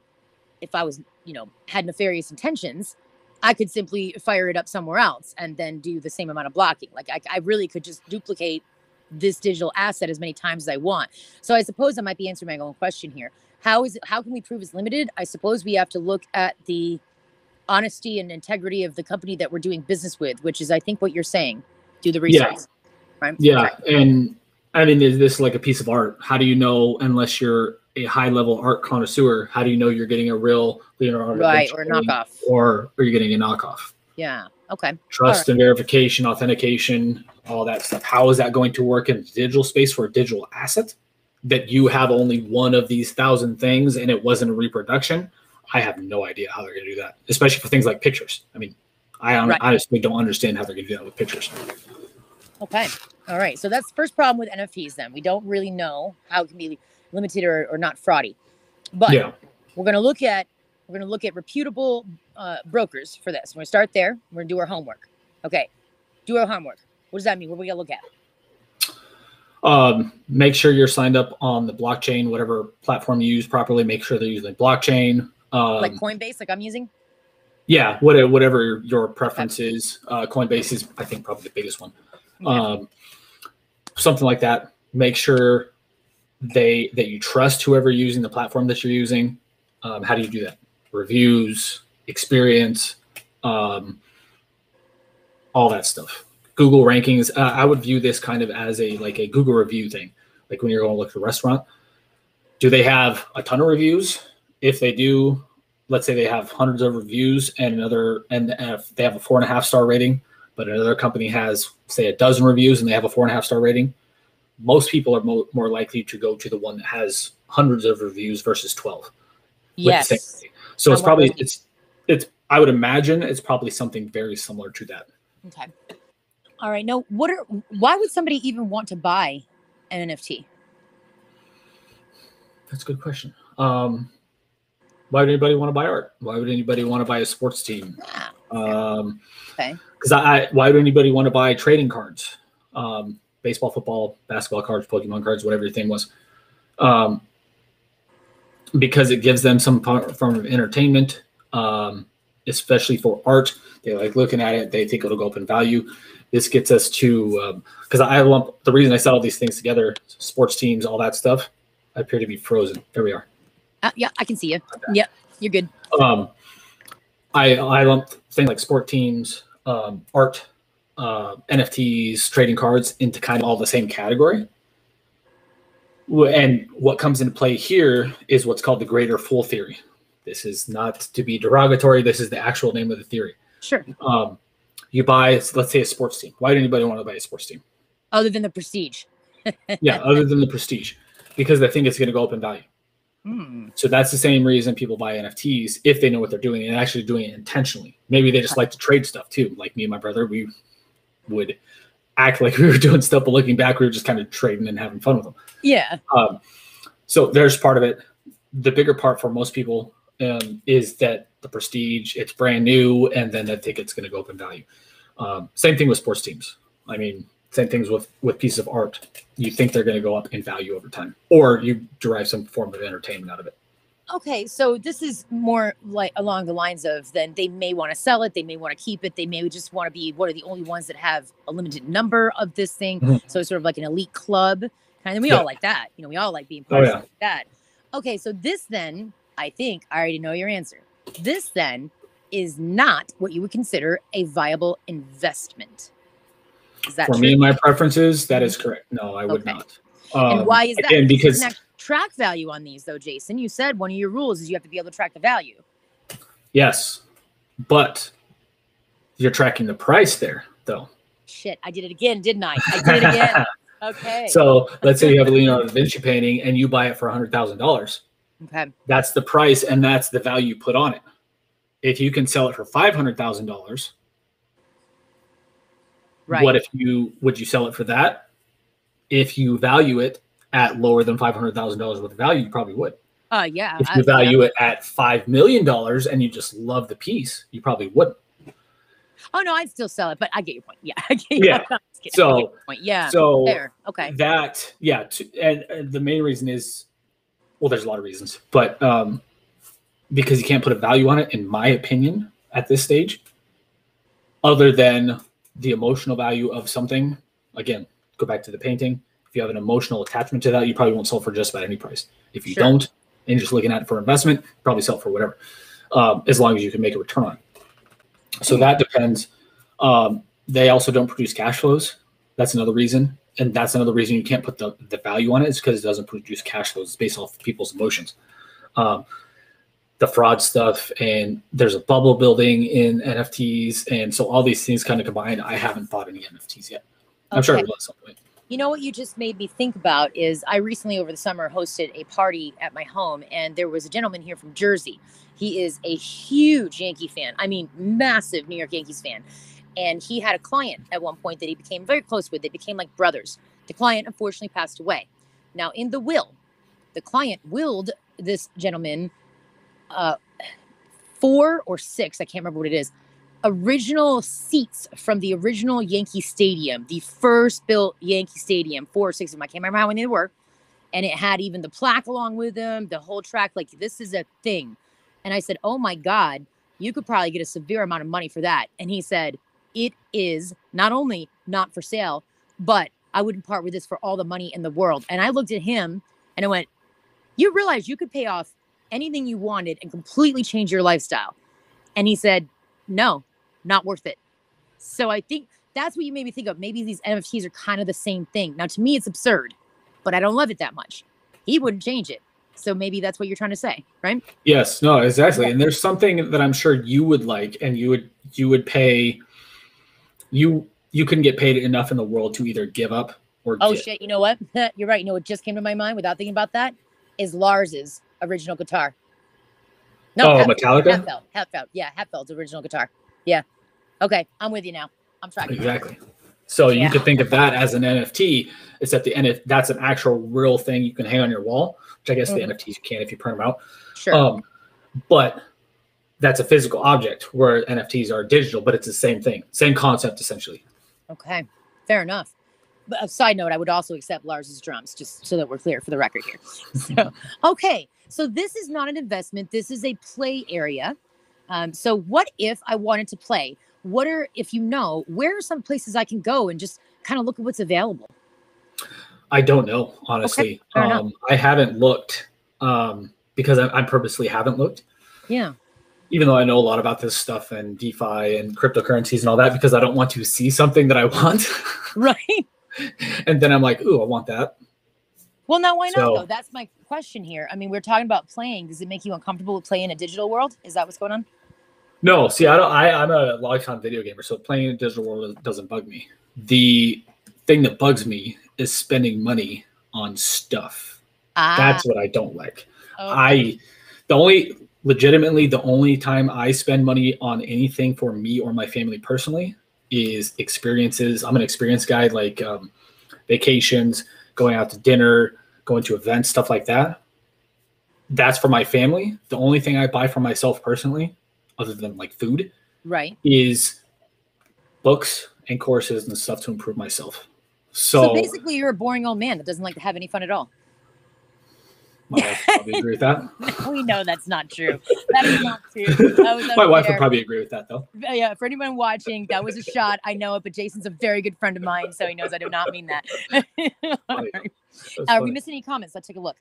if I was, you know, had nefarious intentions, I could simply fire it up somewhere else and then do the same amount of blocking. Like I, I really could just duplicate this digital asset as many times as I want. So I suppose I might be answering my own question here. How is it? How can we prove it's limited? I suppose we have to look at the honesty and integrity of the company that we're doing business with, which is, I think, what you're saying. Do the Yeah. research. Right? Yeah, and I mean, is this like a piece of art? How do you know unless you're a high level art connoisseur? How do you know you're getting a real Leonardo da Right. Vinci Or knockoff. or are you getting a knockoff? Yeah. Okay. Trust and verification, authentication, all that stuff. How is that going to work in the digital space for a digital asset that you have only one of these thousand things and it wasn't a reproduction? I have no idea how they're going to do that, especially for things like pictures. I mean, I Right. honestly don't understand how they're going to do that with pictures. Okay. All right. So that's the first problem with NFTs. Then we don't really know how it can be limited or, or not fraudy. But yeah. we're going to look at we're going to look at reputable uh, brokers for this. We're going to start there. We're going to do our homework. Okay. Do our homework. What does that mean? What are we going to look at? um, make sure you're signed up on the blockchain, whatever platform you use properly. Make sure they're using blockchain. Um, Like Coinbase, like I'm using. yeah, whatever, whatever your preference is. Uh, Coinbase is, I think, probably the biggest one. Yeah. Um, something like that. Make sure they that you trust whoever using the platform that you're using. Um, how do you do that? Reviews, experience, um, all that stuff. Google rankings. Uh, I would view this kind of as a like a Google review thing. Like when you're going to look at a restaurant, do they have a ton of reviews? If they do, let's say they have hundreds of reviews and another, and if they have a four and a half star rating, but another company has say a dozen reviews and they have a four and a half star rating, most people are mo- more likely to go to the one that has hundreds of reviews versus 12 Yes. So it's I'm probably it's it's I would imagine it's probably something very similar to that. Okay. All right. Now, what are why would somebody even want to buy an NFT? That's a good question. Um, why would anybody want to buy art? Why would anybody want to buy a sports team? Um, Okay. Because I, I, why would anybody want to buy trading cards? Um, baseball, football, basketball cards, Pokemon cards, whatever your thing was. Um, because it gives them some form of entertainment, um, especially for art. They like looking at it. They think it'll go up in value. This gets us to because I lump the reason I said all these things together, sports teams, all that stuff. I appear to be frozen. There we are. Uh, yeah, I can see you. Yep, you're good. Um, I I lump things like sport teams, um, art, uh, NFTs, trading cards into kind of all the same category. And what comes into play here is what's called the greater fool theory. This is not to be derogatory. This is the actual name of the theory. Sure. Um, you buy, let's say, a sports team. Why would anybody want to buy a sports team? Other than the prestige. Yeah, other than the prestige, because they think it's going to go up in value. Hmm. So that's the same reason people buy NFTs if they know what they're doing and actually doing it intentionally. Maybe they just like to trade stuff too. Like me and my brother, we would act like we were doing stuff, but looking back, we were just kind of trading and having fun with them. Yeah. Um, so there's part of it. The bigger part for most people um, is that the prestige, it's brand new, and then they think it's going to go up in value. Um, same thing with sports teams. I mean, same things with with pieces of art. You think they're going to go up in value over time, or you derive some form of entertainment out of it. Okay, so this is more like along the lines of then they may want to sell it, they may want to keep it, they may just want to be one of the only ones that have a limited number of this thing. Mhm. So it's sort of like an elite club. kind then we Yeah. all like that. You know, we all like being Oh, part of yeah. something like that. Okay, so this then, I think I already know your answer. This then is not what you would consider a viable investment. Is that For true? me and my preferences, that is correct. No, I would Okay. not. Um, and why is that? again, because track value on these though, Jason? You said one of your rules is you have to be able to track the value. Yes, but you're tracking the price there, though. Shit, I did it again, didn't I? I did it again. Okay. So let's say you have a Leonardo da Vinci painting and you buy it for hundred thousand dollars. okay. That's the price and that's the value put on it. If you can sell it for five hundred thousand dollars, Right. what if you would you sell it for that? If you value it at lower than five hundred thousand dollars worth of value, you probably would. uh yeah. If I- you value it at five million dollars and you just love the piece, you probably wouldn't. Oh no, I'd still sell it, but I get your point. Yeah. I get, Yeah. I'm not just kidding. I So- get your point. Yeah. So Fair. Okay. that yeah to, and, and the main reason is well there's a lot of reasons but um because you can't put a value on it in my opinion at this stage other than the emotional value of something again go back to the painting if you have an emotional attachment to that you probably won't sell for just about any price if you Sure. don't and you're just looking at it for investment probably sell for whatever um, as long as you can make a return on it so that depends um, they also don't produce cash flows that's another reason. And that's another reason you can't put the, the value on it is because it doesn't produce cash flows. It's based off people's emotions. Um, the fraud stuff and there's a bubble building in NFTs. And so all these things kind of combined. I haven't bought any NFTs yet. I'm sure I Okay. will at some point. You know what you just made me think about is I recently over the summer hosted a party at my home and there was a gentleman here from Jersey. He is a huge Yankee fan. I mean, massive New York Yankees fan. And he had a client at one point that he became very close with. They became like brothers. The client unfortunately passed away. Now, in the will, the client willed this gentleman uh, four or six, I can't remember what it is, original seats from the original Yankee Stadium, the first built Yankee Stadium, four or six of them. I can't remember how many they were. And it had even the plaque along with them, the whole track. Like, this is a thing. And I said, Oh my God, you could probably get a severe amount of money for that. And he said, It is not only not for sale, but I wouldn't part with this for all the money in the world. And I looked at him and I went, You realize you could pay off anything you wanted and completely change your lifestyle. And he said, No, not worth it. So I think that's what you made me think of. Maybe these NFTs are kind of the same thing. Now, to me, it's absurd, but I don't love it that much. He wouldn't change it. So maybe that's what you're trying to say, right? Yes, no, exactly. And there's something that I'm sure you would like and you would, you would pay, you, you couldn't get paid enough in the world to either give up or Oh get. shit! You know what? You're right. You know what just came to my mind without thinking about that is Lars's original guitar. Oh, Hef- Metallica? Hatfield, Hetfield. Yeah, Hetfield's original guitar. Yeah. Okay, I'm with you now. I'm tracking. Exactly. So Yeah. you could think of that as an NFT. It's at the end. If that's an actual real thing you can hang on your wall, which I guess Mhm. the NFTs you can if you print them out. Sure. Um, but that's a physical object where NFTs are digital, but it's the same thing, same concept essentially. Okay, fair enough. But a side note, I would also accept Lars's drums, just so that we're clear for the record here. So, okay, so this is not an investment. This is a play area. Um, so, what if I wanted to play? What are, if you know, where are some places I can go and just kind of look at what's available? I don't know, honestly. enough. um, I haven't looked um, because I, I purposely haven't looked, Yeah. even though I know a lot about this stuff and DeFi and cryptocurrencies and all that, because I don't want to see something that I want. Right. and then I'm like, ooh, I want that. Well, now why not So- though? That's my question here. I mean, we're talking about playing. Does it make you uncomfortable to play in a digital world? Is that what's going on? No, see, I don't. I, I'm a lifetime video gamer, so playing in a digital world doesn't bug me. The thing that bugs me is spending money on stuff. Ah, That's what I don't like. okay. I, the only, legitimately, the only time I spend money on anything for me or my family personally is experiences. I'm an experience guy, like um, vacations, going out to dinner, going to events, stuff like that. That's for my family. The only thing I buy for myself personally, other than like food, right. is books and courses and stuff to improve myself. So, So, basically, you're a boring old man that doesn't like to have any fun at all. My wife would probably agree with that. we know that's not true. That is not true. My wife would probably agree with that though. Uh, yeah, for anyone watching, that was a shot. I know it, but Jason's a very good friend of mine, so he knows I do not mean that. Are we funny. missing any comments? Let's take a look.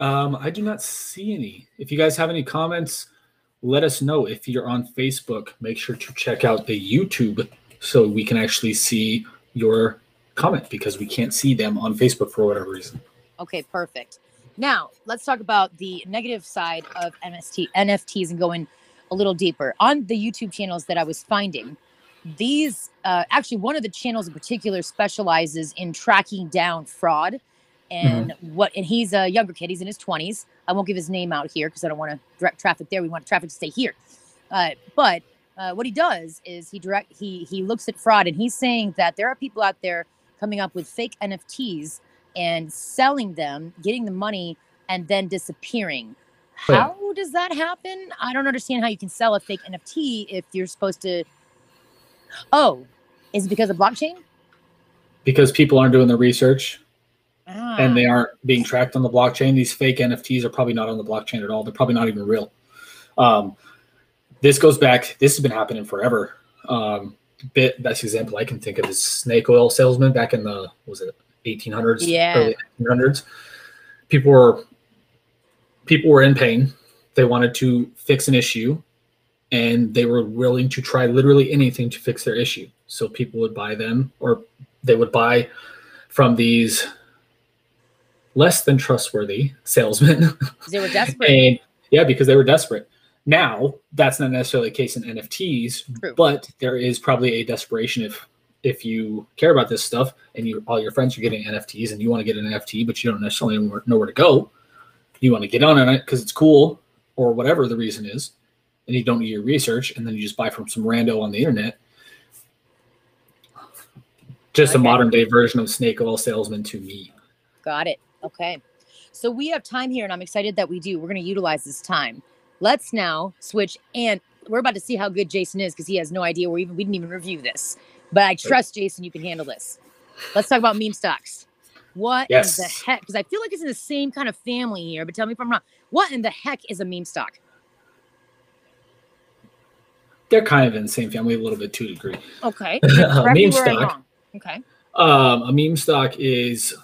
Um, I do not see any. If you guys have any comments, let us know. If you're on Facebook, make sure to check out the YouTube so we can actually see your comment because we can't see them on Facebook for whatever reason. Okay, perfect. Now, let's talk about the negative side of MST NFTs and going a little deeper. On the YouTube channels that I was finding, these uh, actually one of the channels in particular specializes in tracking down fraud and what and he's a younger kid he's in his 20s i won't give his name out here because i don't want to direct traffic there. We want traffic to stay here. Uh, but uh, what he does is he direct he he looks at fraud and he's saying that there are people out there coming up with fake nfts and selling them getting the money and then disappearing Yeah. how does that happen i don't understand how you can sell a fake nft if you're supposed to oh is it because of blockchain because people aren't doing the research Ah, and they aren't being tracked on the blockchain. These fake NFTs are probably not on the blockchain at all. They're probably not even real. Um, this goes back. This has been happening forever. Um, bit best example I can think of is snake oil salesman back in the was it 1800s, Yeah. early 1900s. People were people were in pain. They wanted to fix an issue, and they were willing to try literally anything to fix their issue. So people would buy them, or they would buy from these less than trustworthy salesmen. they were desperate and yeah, because they were desperate. Now, that's not necessarily the case in NFTs, True. but there is probably a desperation if if you care about this stuff and you all your friends are getting NFTs and you want to get an NFT, but you don't necessarily know where, to go. You want to get on it because it's cool or whatever the reason is, and you don't do your research, and then you just buy from some rando on the internet. Just a modern day version of snake oil salesman to me. Got it. Okay. So we have time here, and I'm excited that we do. We're going to utilize this time. Let's now switch, and we're about to see how good Jason is because he has no idea. We even we didn't even review this, but I trust Jason. You can handle this. Let's talk about meme stocks. What in the heck? Because I feel like it's in the same kind of family here. But tell me if I'm wrong. What in the heck is a meme stock? They're kind of in the same family a little bit to a degree. Okay. A meme stock. Okay. Um, a meme stock is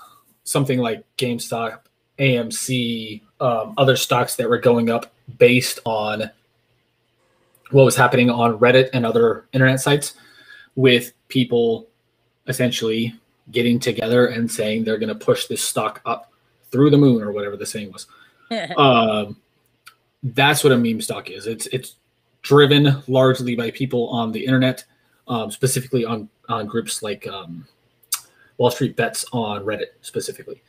something like GameStop, AMC, um, other stocks that were going up based on what was happening on Reddit and other internet sites with people essentially getting together and saying they're going to push this stock up through the moon or whatever the saying was. um, that's what a meme stock is. It's it's driven largely by people on the internet, um, specifically on on groups like um, Wall Street Bets on Reddit specifically.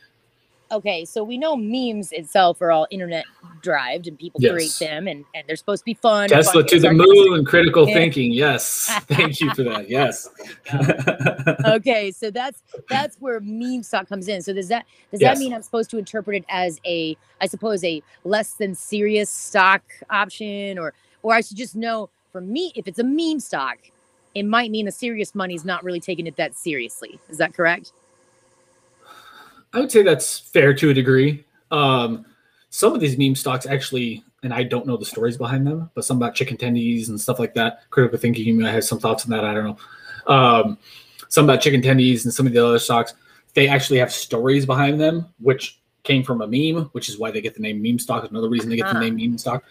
Okay, so we know memes itself are all internet derived and people Yes. create them and, and they're supposed to be fun. Tesla to the moon, critical Yeah. thinking. Yes, thank you for that. Yes. okay, so that's that's where meme stock comes in. So does that does Yes. that mean I'm supposed to interpret it as a I suppose a less than serious stock option or or I should just know for me if it's a meme stock, it might mean the serious money's not really taking it that seriously. Is that correct? I would say that's fair to a degree. Um, some of these meme stocks actually, and I don't know the stories behind them, but some about chicken tendies and stuff like that. Critical thinking, you might have some thoughts on that. I don't know. Um, some about chicken tendies and some of the other stocks, they actually have stories behind them, which came from a meme, which is why they get the name meme stock. Another reason they get Ah. the name meme stock.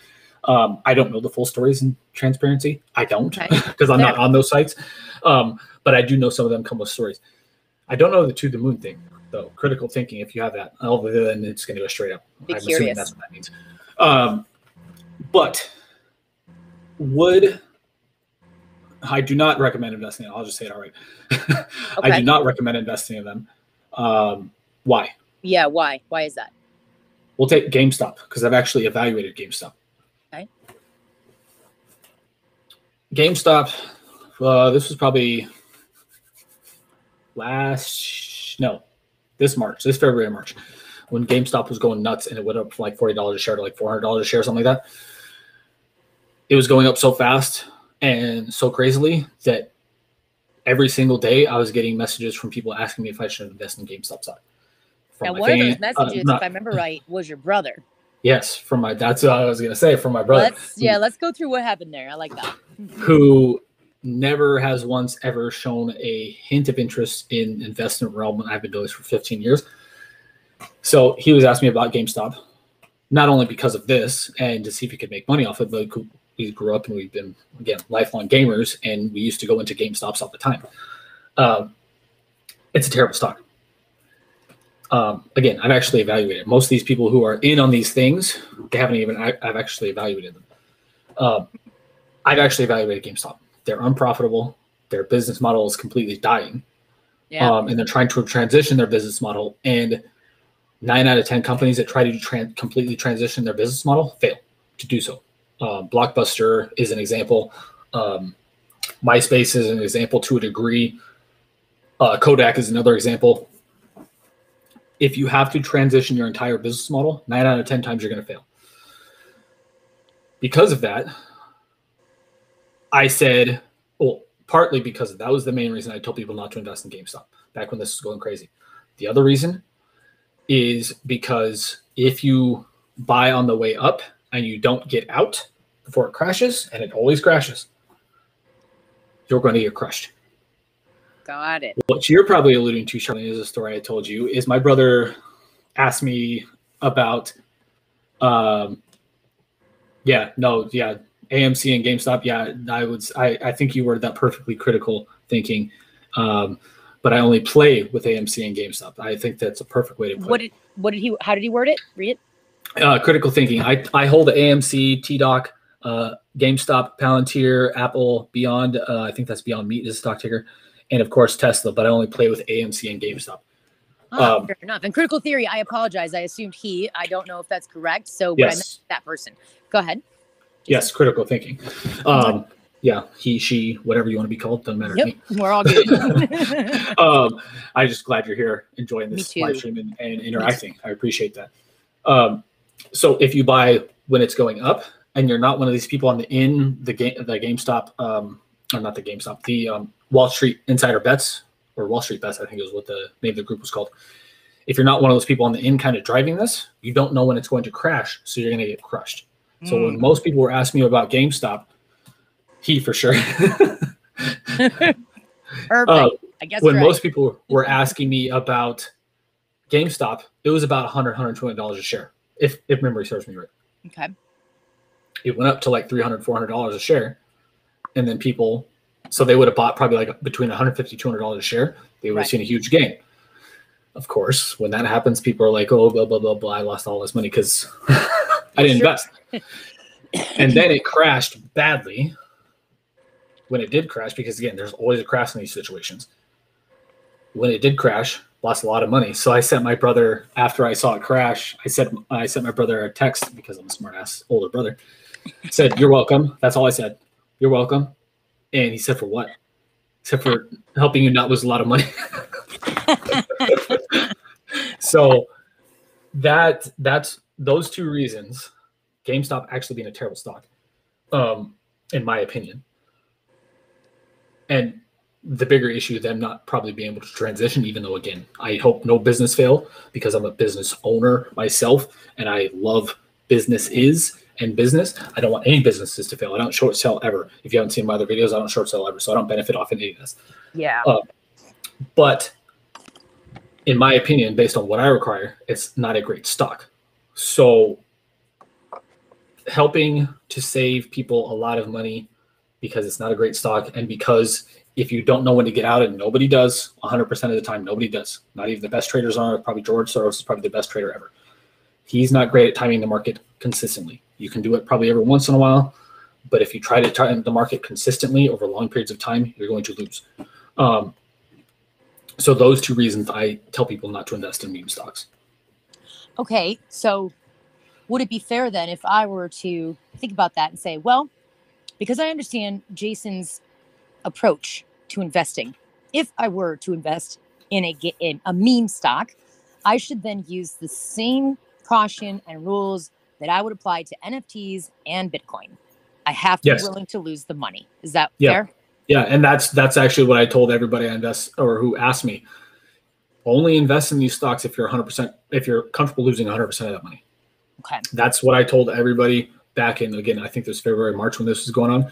Um, I don't know the full stories in transparency. I don't Okay. because I'm not on those sites. Um, but I do know some of them come with stories. I don't know the to the moon thing though. Critical thinking, if you have that, other than it's going to go straight up. Be I'm curious. assuming that's what that means. Um, but would I do not recommend investing. in- I'll just say it outright. I do not recommend investing in them. Um, why? Yeah, why? Why is that? We'll take GameStop because I've actually evaluated GameStop. Okay. GameStop. Uh, this was probably last no, this March, this February March, when GameStop was going nuts and it went up from like forty dollars a share to like four hundred dollars a share, something like that. It was going up so fast and so crazily that every single day I was getting messages from people asking me if I should invest in GameStop stock. From Now, one of those uh, messages, not- if I remember right, was your brother. Yes, from my that's what I was gonna say from my brother, Let's yeah, let's go through what happened there. I like that. who never has once ever shown a hint of interest in investment realm. And I've been doing this for 15 years. So he was asking me about GameStop, not only because of this and to see if he could make money off it, but we grew up and we've been again lifelong gamers, and we used to go into GameStops all the time. Um, it's a terrible stock. Um, again, I've actually evaluated most of these people who are in on these things. They haven't even. I, have actually evaluated them. Um, I've actually evaluated GameStop. They're unprofitable. Their business model is completely dying. Yeah. Um, and they're trying to transition their business model. And nine out of ten companies that try to tran- completely transition their business model fail to do so. Um, Blockbuster is an example. Um, MySpace is an example to a degree. Uh, Kodak is another example. If you have to transition your entire business model, nine out of 10 times you're going to fail. Because of that, I said, well, partly because that was the main reason I told people not to invest in GameStop back when this was going crazy. The other reason is because if you buy on the way up and you don't get out before it crashes, and it always crashes, you're going to get crushed. Got it. What you're probably alluding to, Charlene, is a story I told you. Is my brother asked me about, um, yeah, no, yeah, AMC and GameStop. Yeah, I would. I, I think you worded that perfectly. Critical thinking, um, but I only play with AMC and GameStop. I think that's a perfect way to put What it. did what did he how did he word it? Read it. Uh, critical thinking. I I hold AMC, TDoc, uh, GameStop, Palantir, Apple, Beyond. Uh, I think that's Beyond Meat is a stock ticker, and of course Tesla. But I only play with AMC and GameStop. Ah, Um, fair enough. And critical theory, I apologize. I assumed he. I don't know if that's correct. So but I meant Yes, that person. Go ahead. Yes, critical thinking. Um, yeah, he, she, whatever you want to be called, doesn't matter. to Yep. me. We're all good. um, I'm just glad you're here enjoying this live stream and, and interacting. I appreciate that. Um, so if you buy when it's going up and you're not one of these people on the in the game the GameStop um, or not the GameStop the um, Wall Street Insider Bets or Wall Street Bets I think is what the name of the group was called. If you're not one of those people on the in kind of driving this, you don't know when it's going to crash, so you're going to get crushed. So Mm. when most people were asking me about GameStop, he for sure. Perfect. Uh, I guess when right. most people were asking me about GameStop, it was about 100 $120 a share, if, if memory serves me right. okay. It went up to like $300, $400 a share. And then people, so they would have bought probably like between 150 $200 a share. They would have Right. seen a huge gain. Of course, when that happens, people are like, oh, blah, blah, blah, blah. I lost all this money because I didn't Sure. invest. and then it crashed badly when it did crash, because again, there's always a crash in these situations. When it did crash, lost a lot of money. So I sent my brother after I saw it crash. I said I sent my brother a text because I'm a smart ass older brother. Said, You're welcome. That's all I said. You're welcome. And he said, For what? Except for helping you not lose a lot of money. so that that's those two reasons, GameStop actually being a terrible stock, um, in my opinion. And the bigger issue, them not probably being able to transition, even though again, I hope no business fail because I'm a business owner myself and I love business is and business. I don't want any businesses to fail. I don't short sell ever. If you haven't seen my other videos, I don't short sell ever. So I don't benefit off any of this. Yeah. But in my opinion, based on what I require, it's not a great stock. So helping to save people a lot of money because it's not a great stock and because if you don't know when to get out and nobody does 100% of the time nobody does. Not even the best traders are probably george soros is probably the best trader ever. He's not great at timing the market consistently. You can do it probably every once in a while but if you try to time the market consistently over long periods of time you're going to lose. Um, so those two reasons i tell people not to invest in meme stocks Okay. So would it be fair then if I were to think about that and say, well, because I understand Jason's approach to investing, if I were to invest in a in a meme stock, I should then use the same caution and rules that I would apply to NFTs and Bitcoin. I have to Yes. be willing to lose the money. Is that Yeah. fair? Yeah, and that's that's actually what I told everybody I invest or who asked me. Only invest in these stocks if you're 100% if you're comfortable losing 100% of that money. Okay. That's what I told everybody back in again, I think this February March when this was going on.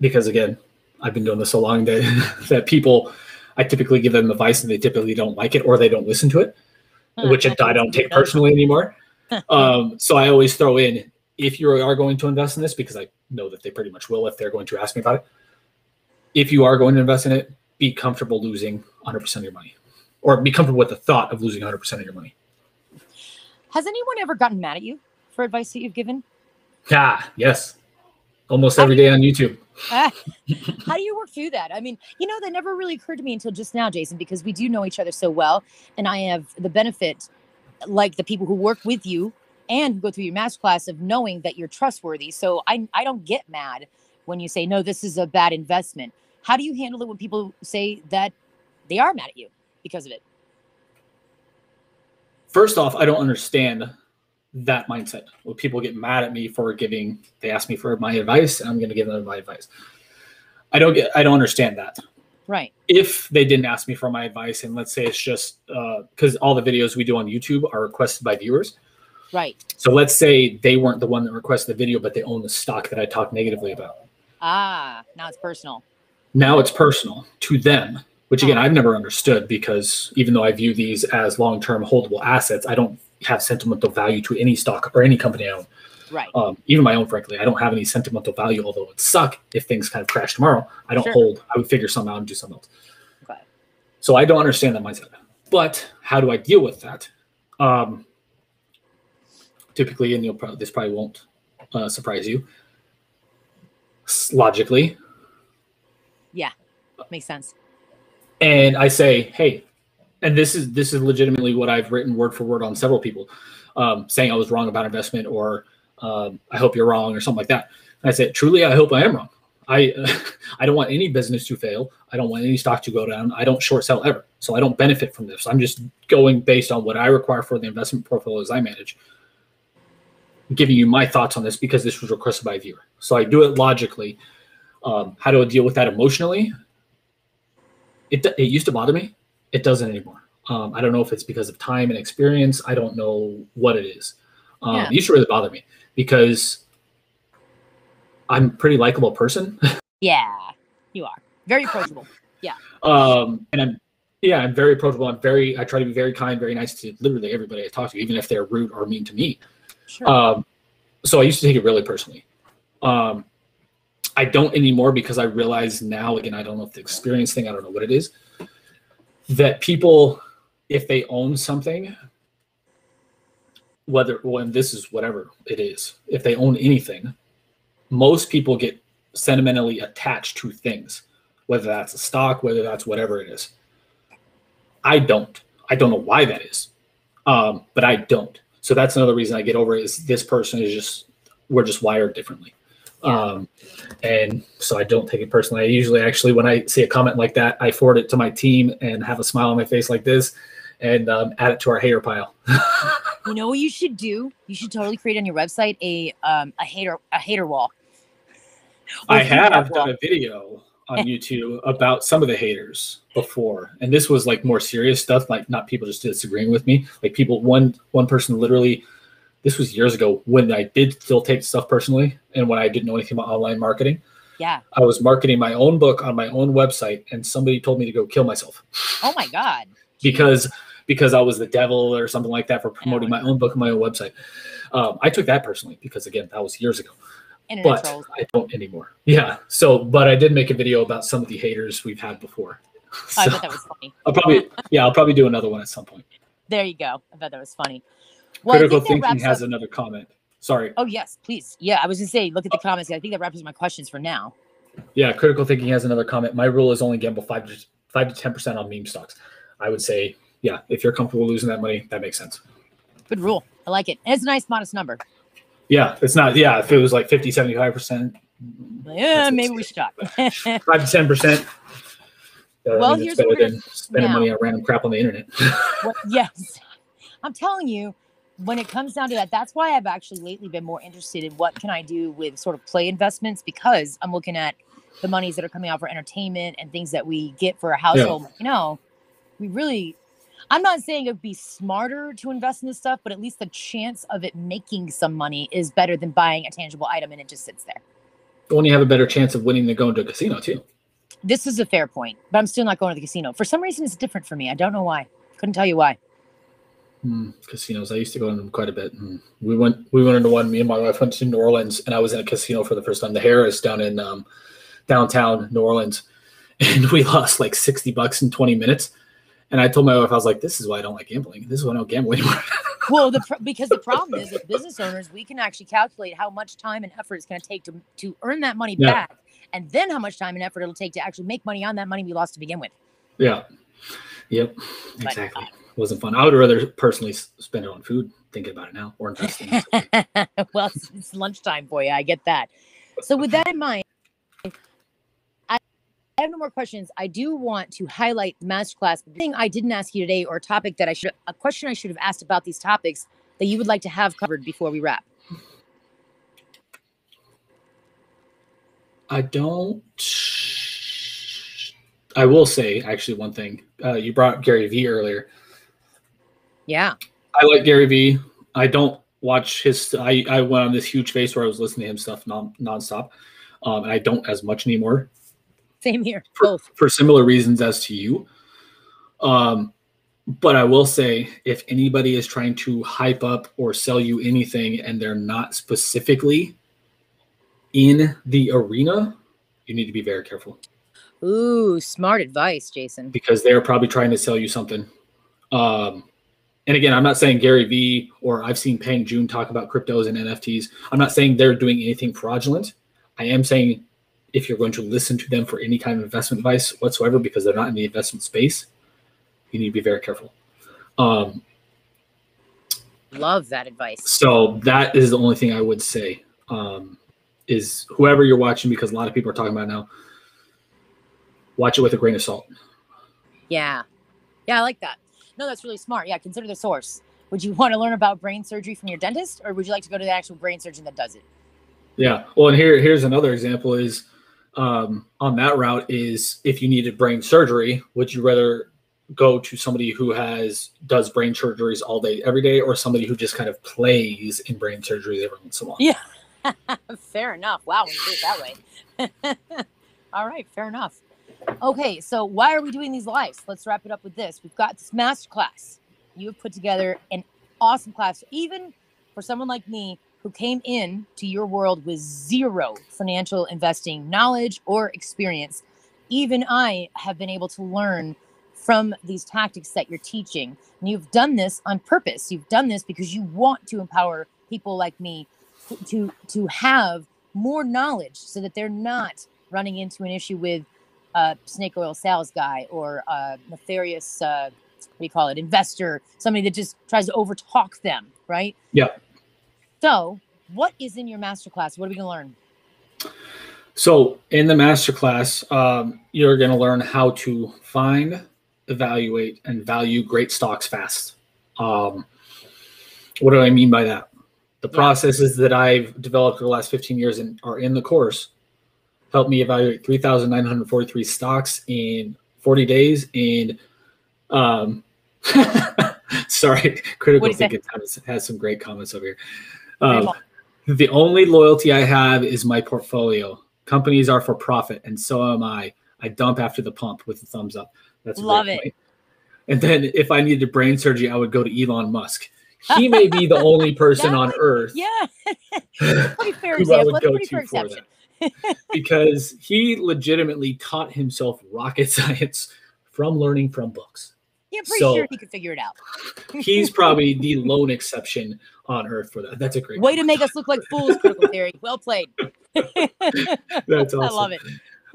Because again, I've been doing this so long that that people I typically give them advice and they typically don't like it or they don't listen to it, which I don't take personally anymore. Um, so I always throw in if you are going to invest in this because I know that they pretty much will if they're going to ask me about it. If you are going to invest in it, be comfortable losing 100% of your money. or be comfortable with the thought of losing 100% of your money. Has anyone ever gotten mad at you for advice that you've given? Ah, yes. Almost every day on YouTube. Ah, how do you work through that? I mean, you know, that never really occurred to me until just now, Jason, because we do know each other so well. And I have the benefit, like the people who work with you and go through your master class, of knowing that you're trustworthy. So I, I don't get mad when you say, no, this is a bad investment. How do you handle it when people say that they are mad at you because of it? First off, I don't understand that mindset. When people get mad at me for giving, they ask me for my advice, and I'm going to give them my advice. I don't get, I don't understand that. Right. If they didn't ask me for my advice, and let's say it's just because uh, all the videos we do on YouTube are requested by viewers. Right. So let's say they weren't the one that requested the video, but they own the stock that I talk negatively about. Ah, now it's personal. Now it's personal to them, which again, I've never understood because even though I view these as long term holdable assets, I don't have sentimental value to any stock or any company I own. Right. Um, even my own, frankly, I don't have any sentimental value, although it would suck if things kind of crash tomorrow. I don't Sure. hold, I would figure something out and do something else. Okay. So I don't understand that mindset. But how do I deal with that? Um, typically, and you'll probably, this probably won't uh, surprise you. S- Logically, Makes sense. and I say, hey, and this is this is legitimately what I've written word for word on several people, um, saying I was wrong about investment or um, I hope you're wrong or something like that. And I said, truly, I hope I am wrong. I I don't want any business to fail. I don't want any stock to go down. I don't short sell ever, so I don't benefit from this. I'm just going based on what I require for the investment portfolios I manage. Giving you my thoughts on this because this was requested by a viewer. So I do it logically. Um, how do I deal with that emotionally? It, it used to bother me it doesn't anymore. Um, I don't know if it's because of time and experience. I don't know what it is. Um, Yeah. It used to really bother me because I'm a pretty likable person. Yeah, you are very approachable. Yeah. Um, and I'm, yeah, I'm very approachable. I'm very, I try to be very kind, very nice to literally everybody I talk to, even if they're rude or mean to me. Sure. Um, so I used to take it really personally. Um, I don't anymore because I realize now, again, I don't know if the experience thing, I don't know what it is, that people, if they own something, whether, when this is whatever it is, if they own anything, most people get sentimentally attached to things, whether that's a stock, whether that's whatever it is. I don't. I don't know why that is, um, but I don't. So that's another reason I get over it is this person is just we're just wired differently. Um, and so I don't take it personally. I usually actually when I see a comment like that, I forward it to my team and have a smile on my face like this and um, add it to our hater pile. you know what you should do? You should totally create on your website a um a hater a hater wall. I have done a video on YouTube about some of the haters before, and this was like more serious stuff, like not people just disagreeing with me. Like people, one one person literally, this was years ago when I did still take stuff personally, and when I didn't know anything about online marketing, Yeah. I was marketing my own book on my own website, and somebody told me to go kill myself Oh my God. because because I was the devil or something like that for promoting Oh my my own book on my own website. Um, I took that personally because again, that was years ago Internet but trolls. I don't anymore. Yeah. So, but I did make a video about some of the haters we've had before. I So bet that was funny. I'll probably, yeah, I'll probably do another one at some point. There you go. I bet that was funny. Well, Critical thinking has up- another comment. Sorry. Oh yes, please. Yeah, I was gonna say, look at the comments. I think that wraps up my questions for now. Yeah, critical thinking has another comment. My rule is only gamble five to five to ten percent on meme stocks. I would say, yeah, if you're comfortable losing that money, that makes sense. Good rule. I like it. And it's a nice, modest number. Yeah, it's not. Yeah, if it was like 50, 75 percent, Yeah, maybe we should talk. five to ten percent. Uh, well, it's here's better than spending now. money on random crap on the internet. Well, yes. I'm telling you, when it comes down to that, that's why I've actually lately been more interested in what can I do with sort of play investments because I'm looking at the monies that are coming out for entertainment and things that we get for a household. You know, we really I'm not saying it'd be smarter to invest in this stuff, but at least the chance of it making some money is better than buying a tangible item and it just sits there. when you have a better chance of winning than going to a casino too. This is a fair point, but I'm still not going to the casino. For some reason, it's different for me. I don't know why. Couldn't tell you why. Hmm, casinos. I used to go in them quite a bit. Hmm. We went we went into one. Me and my wife went to New Orleans, and I was in a casino for the first time. The Harrah's down in um, downtown New Orleans, and we lost like sixty bucks in twenty minutes. And I told my wife, I was like, "This is why I don't like gambling. This is why I don't gamble anymore." well, the pr- because the problem is, as business owners, we can actually calculate how much time and effort it's going to take to to earn that money Yeah. back, and then how much time and effort it'll take to actually make money on that money we lost to begin with. yeah. Yep. But- Exactly. Wasn't fun. I would rather personally spend it on food. Thinking about it now, or invest in it. well, it's, lunchtime for you. I get that. So, with that in mind, I, I have no more questions. I do want to highlight the masterclass. The thing I didn't ask you today, or a topic that I should, a question I should have asked about these topics that you would like to have covered before we wrap. I don't. I will say actually one thing. Uh, you brought Gary Vee earlier. Yeah. I like Gary Vee. I don't watch his. I, I went on this huge phase where I was listening to him stuff non nonstop, um, and I don't as much anymore Same here. for, Both. for similar reasons as to you. Um, but I will say, if anybody is trying to hype up or sell you anything, and they're not specifically in the arena, you need to be very careful. Ooh, smart advice, Jason. because they're probably trying to sell you something. Um, and again, I'm not saying Gary Vee or I've seen Peng Jun talk about cryptos and NFTs. I'm not saying they're doing anything fraudulent. I am saying if you're going to listen to them for any kind of investment advice whatsoever, because they're not in the investment space, you need to be very careful. Um, Love that advice. so that is the only thing I would say. Um, is whoever you're watching, because a lot of people are talking about now, watch it with a grain of salt. Yeah. Yeah, I like that. No, that's really smart. Yeah, consider the source. Would you want to learn about brain surgery from your dentist, or would you like to go to the actual brain surgeon that does it? Yeah. Well, and here here's another example is um, on that route is if you needed brain surgery, would you rather go to somebody who has does brain surgeries all day every day, or somebody who just kind of plays in brain surgeries every once in a while? Yeah. fair enough. Wow, you put it that way. All right, fair enough. Okay, so why are we doing these lives? Let's wrap it up with this. We've got this master class. You have put together an awesome class, even for someone like me who came in to your world with zero financial investing knowledge or experience. Even I have been able to learn from these tactics that you're teaching. And you've done this on purpose. You've done this because you want to empower people like me to to have more knowledge so that they're not running into an issue with a snake oil sales guy or a nefarious uh, what do you call it investor somebody that just tries to overtalk them right Yep. so what is in your masterclass what are we going to learn So in the masterclass, um, you're going to learn how to find, evaluate, and value great stocks fast. Um, what do I mean by that? The Yeah. processes that I've developed for the last 15 years and are in the course help me evaluate 3,943 stocks in 40 days. And um, sorry, critical What'd he say? thinking has, has some great comments over here. Um, the only loyalty I have is my portfolio. Companies are for profit, and so am I. I dump after the pump with a thumbs up. That's Love it. point. And then if I needed brain surgery, I would go to Elon Musk. He may be the only person on earth yeah pretty fair example would that's go pretty to fair for exception that. Because he legitimately taught himself rocket science from learning from books. yeah pretty So- sure he could figure it out He's probably the lone exception on earth for that. That's a great way to make us look like fools critical theory well played That's awesome. i love it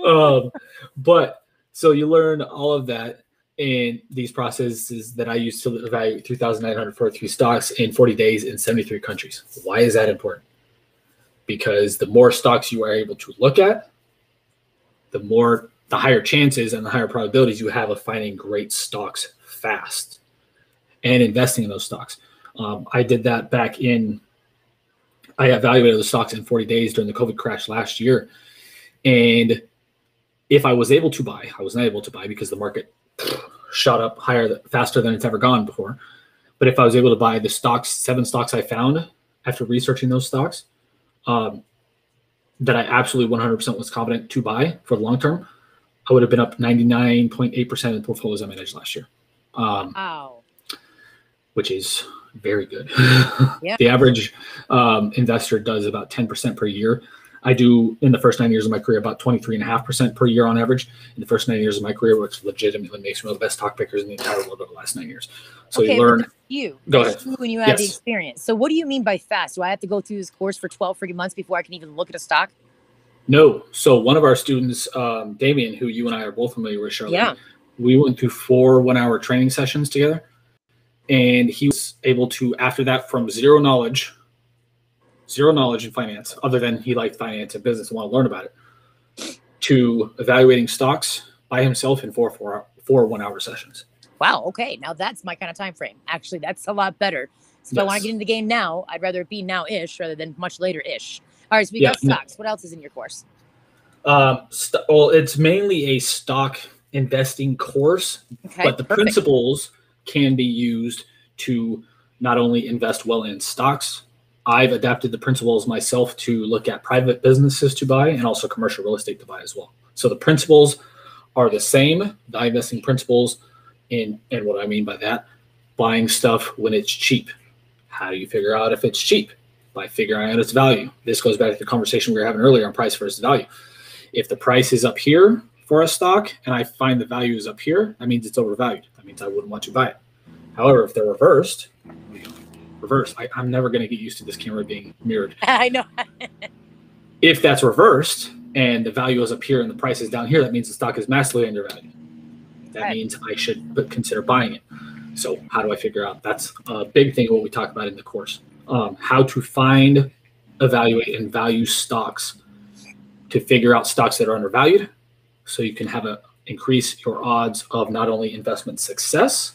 um, but so you learn all of that in these processes that I use to evaluate 3,943 stocks in 40 days in 73 countries. Why is that important? Because the more stocks you are able to look at, the more the higher chances and the higher probabilities you have of finding great stocks fast and investing in those stocks. Um, I did that back in. I evaluated the stocks in 40 days during the COVID crash last year, and if I was able to buy, I was not able to buy because the market shot up higher, faster than it's ever gone before. But if I was able to buy the stocks, seven stocks I found after researching those stocks, um, that I absolutely 100% was confident to buy for the long term, I would have been up 99.8% of the portfolios I managed last year, um, wow which is very good. Yeah. The average um, investor does about 10% per year. I do in the first nine years of my career about 23.5% per year on average. In the first nine years of my career, which legitimately makes me one of the best stock pickers in the entire world over the last nine years. So okay, you learn. You Go ahead. you when you have the experience. So what do you mean by fast? Do I have to go through this course for 12 freaking months before I can even look at a stock? No. So one of our students, um, Damien, who you and I are both familiar with, Charlotte, Yeah. we went through four one hour training sessions together. And he was able to, after that, from zero knowledge, zero knowledge in finance, other than he liked finance and business and want to learn about it, to evaluating stocks by himself in four four four one hour sessions. Wow. Okay. Now that's my kind of time frame. Actually, that's a lot better. So if I want to get in the game now, I'd rather it be now-ish rather than much later-ish. All right. So we Yeah, got no. stocks. What else is in your course? Um, st- well, it's mainly a stock investing course, Okay. but the perfect. principles can be used to not only invest well in stocks. I've adapted the principles myself to look at private businesses to buy and also commercial real estate to buy as well. So the principles are the same, the investing principles, in and what I mean by that, buying stuff when it's cheap. How do you figure out if it's cheap? By figuring out its value. This goes back to the conversation we were having earlier on price versus value. If the price is up here for a stock and I find the value is up here, that means it's overvalued. That means I wouldn't want to buy it. However, if they're reversed, reverse, I, I'm never going to get used to this camera being mirrored. I know. If that's reversed and the value is up here and the price is down here, that means the stock is massively undervalued. That Right. means I should consider buying it. So, how do I figure out? That's a big thing of what we talk about in the course. Um, how to find, evaluate, and value stocks to figure out stocks that are undervalued, so you can have a increase your odds of not only investment success,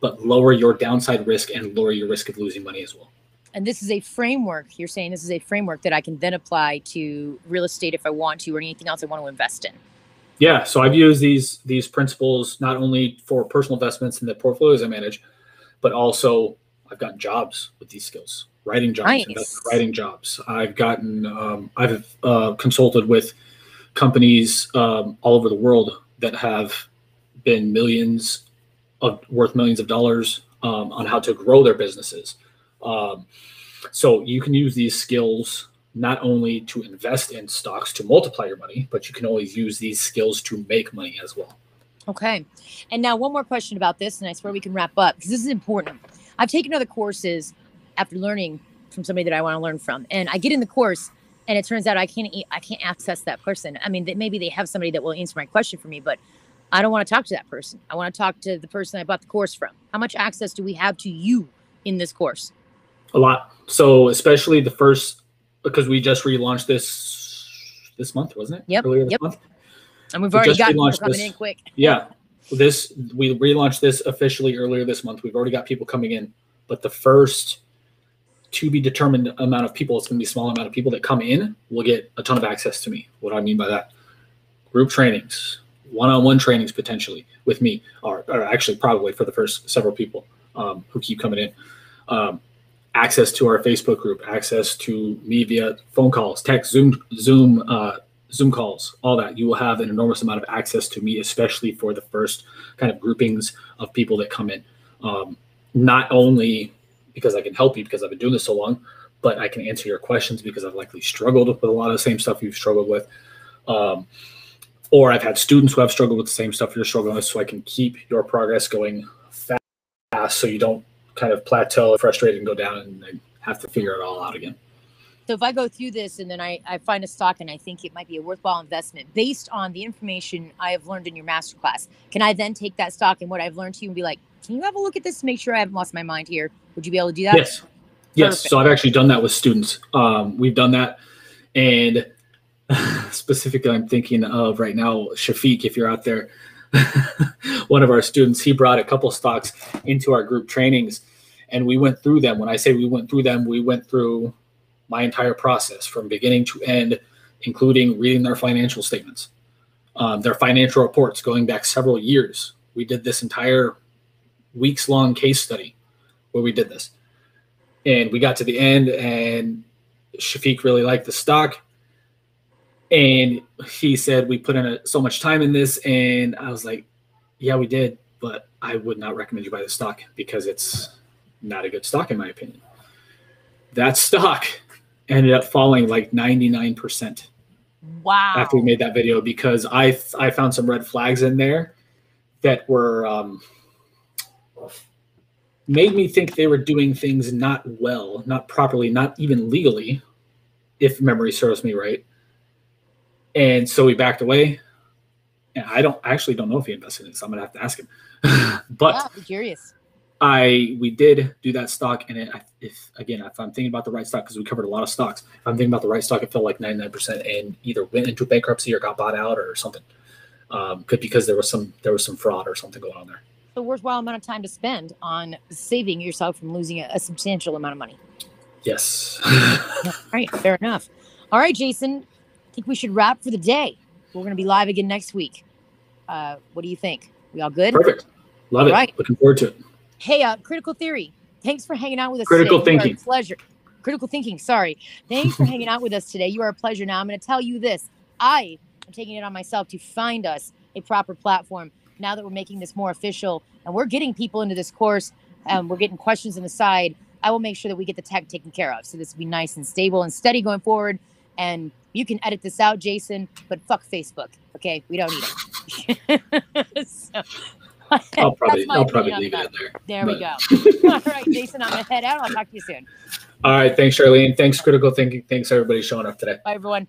but lower your downside risk and lower your risk of losing money as well. And this is a framework. You're saying this is a framework that I can then apply to real estate if I want to, or anything else I want to invest in. Yeah, so I've used these these principles not only for personal investments in the portfolios I manage, but also I've gotten jobs with these skills, writing jobs, Nice. writing jobs. I've gotten um, I've uh, consulted with companies um, all over the world that have been millions of worth millions of dollars um, on how to grow their businesses. Um, so you can use these skills not only to invest in stocks to multiply your money, but you can always use these skills to make money as well. Okay. And now one more question about this, and I swear we can wrap up because this is important. I've taken other courses after learning from somebody that I want to learn from, and I get in the course, and it turns out I can't I can't access that person. I mean, that maybe they have somebody that will answer my question for me, but I don't want to talk to that person. I want to talk to the person I bought the course from. How much access do we have to you in this course? A lot. So especially the first because we just relaunched this this month, wasn't it? Yep, Earlier this yep. month. And we've We already got people coming this. in quick. Yeah. This we relaunched this officially earlier this month. We've already got people coming in, but the first to be determined amount of people, it's going to be a small amount of people that come in will get a ton of access to me. What do I mean by that? Group trainings, one-on-one trainings potentially with me, or, actually probably for the first several people um, who keep coming in. Um, access to our Facebook group, access to me via phone calls, text, Zoom, Zoom, uh, Zoom calls, all that. You will have an enormous amount of access to me, especially for the first kind of groupings of people that come in. Um, not only because I can help you because I've been doing this so long, but I can answer your questions because I've likely struggled with a lot of the same stuff you've struggled with. Um, or I've had students who have struggled with the same stuff you're struggling with, so I can keep your progress going fast so you don't kind of plateau, frustrated, and go down and then have to figure it all out again. So if I go through this and then I, I find a stock and I think it might be a worthwhile investment based on the information I have learned in your masterclass, can I then take that stock and what I've learned to you and be like, can you have a look at this to make sure I haven't lost my mind here? Would you be able to do that? Yes. Yes. So I've actually done that with students. Um, we've done that. And specifically, I'm thinking of right now, Shafiq, if you're out there, one of our students, he brought a couple stocks into our group trainings and we went through them. When I say we went through them, we went through my entire process from beginning to end, including reading their financial statements, um, their financial reports going back several years. We did this entire weeks long case study where we did this and we got to the end and Shafiq really liked the stock and he said we put in a, so much time in this and I was like yeah we did but I would not recommend you buy the stock because it's not a good stock in my opinion that stock ended up falling like 99% Wow. after we made that video because I I found some red flags in there that were um, made me think they were doing things not well, not properly, not even legally, if memory serves me right. And so he backed away. And I don't I actually don't know if he invested in this. I'm gonna have to ask him. but yeah, I'm curious. I we did do that stock, and it, if again, if I'm thinking about the right stock, because we covered a lot of stocks, if I'm thinking about the right stock, it fell like 99% and either went into bankruptcy or got bought out or something. Um, could because there was some there was some fraud or something going on there. A worthwhile amount of time to spend on saving yourself from losing a, a substantial amount of money. Yes. All right, fair enough. All right, Jason, I think we should wrap for the day. We're going to be live again next week. Uh, what do you think? We all good? Perfect. Love it. Right. Looking forward to it. Hey, uh, Critical Theory, thanks for hanging out with us. Critical today. Thinking. pleasure. Critical thinking. Sorry. Thanks for hanging out with us today. You are a pleasure. Now I'm going to tell you this. I am taking it on myself to find us a proper platform now that we're making this more official and we're getting people into this course and we're getting questions on the side. I will make sure that we get the tech taken care of. So this will be nice and stable and steady going forward. And you can edit this out, Jason, but fuck Facebook. Okay, we don't need it. so, I'll probably I'll probably leave it in there. There we go. All right, Jason, I'm gonna head out. I'll talk to you soon. All right. Thanks, Charlene. Thanks, Critical Thinking. Thanks, everybody showing up today. Bye, everyone.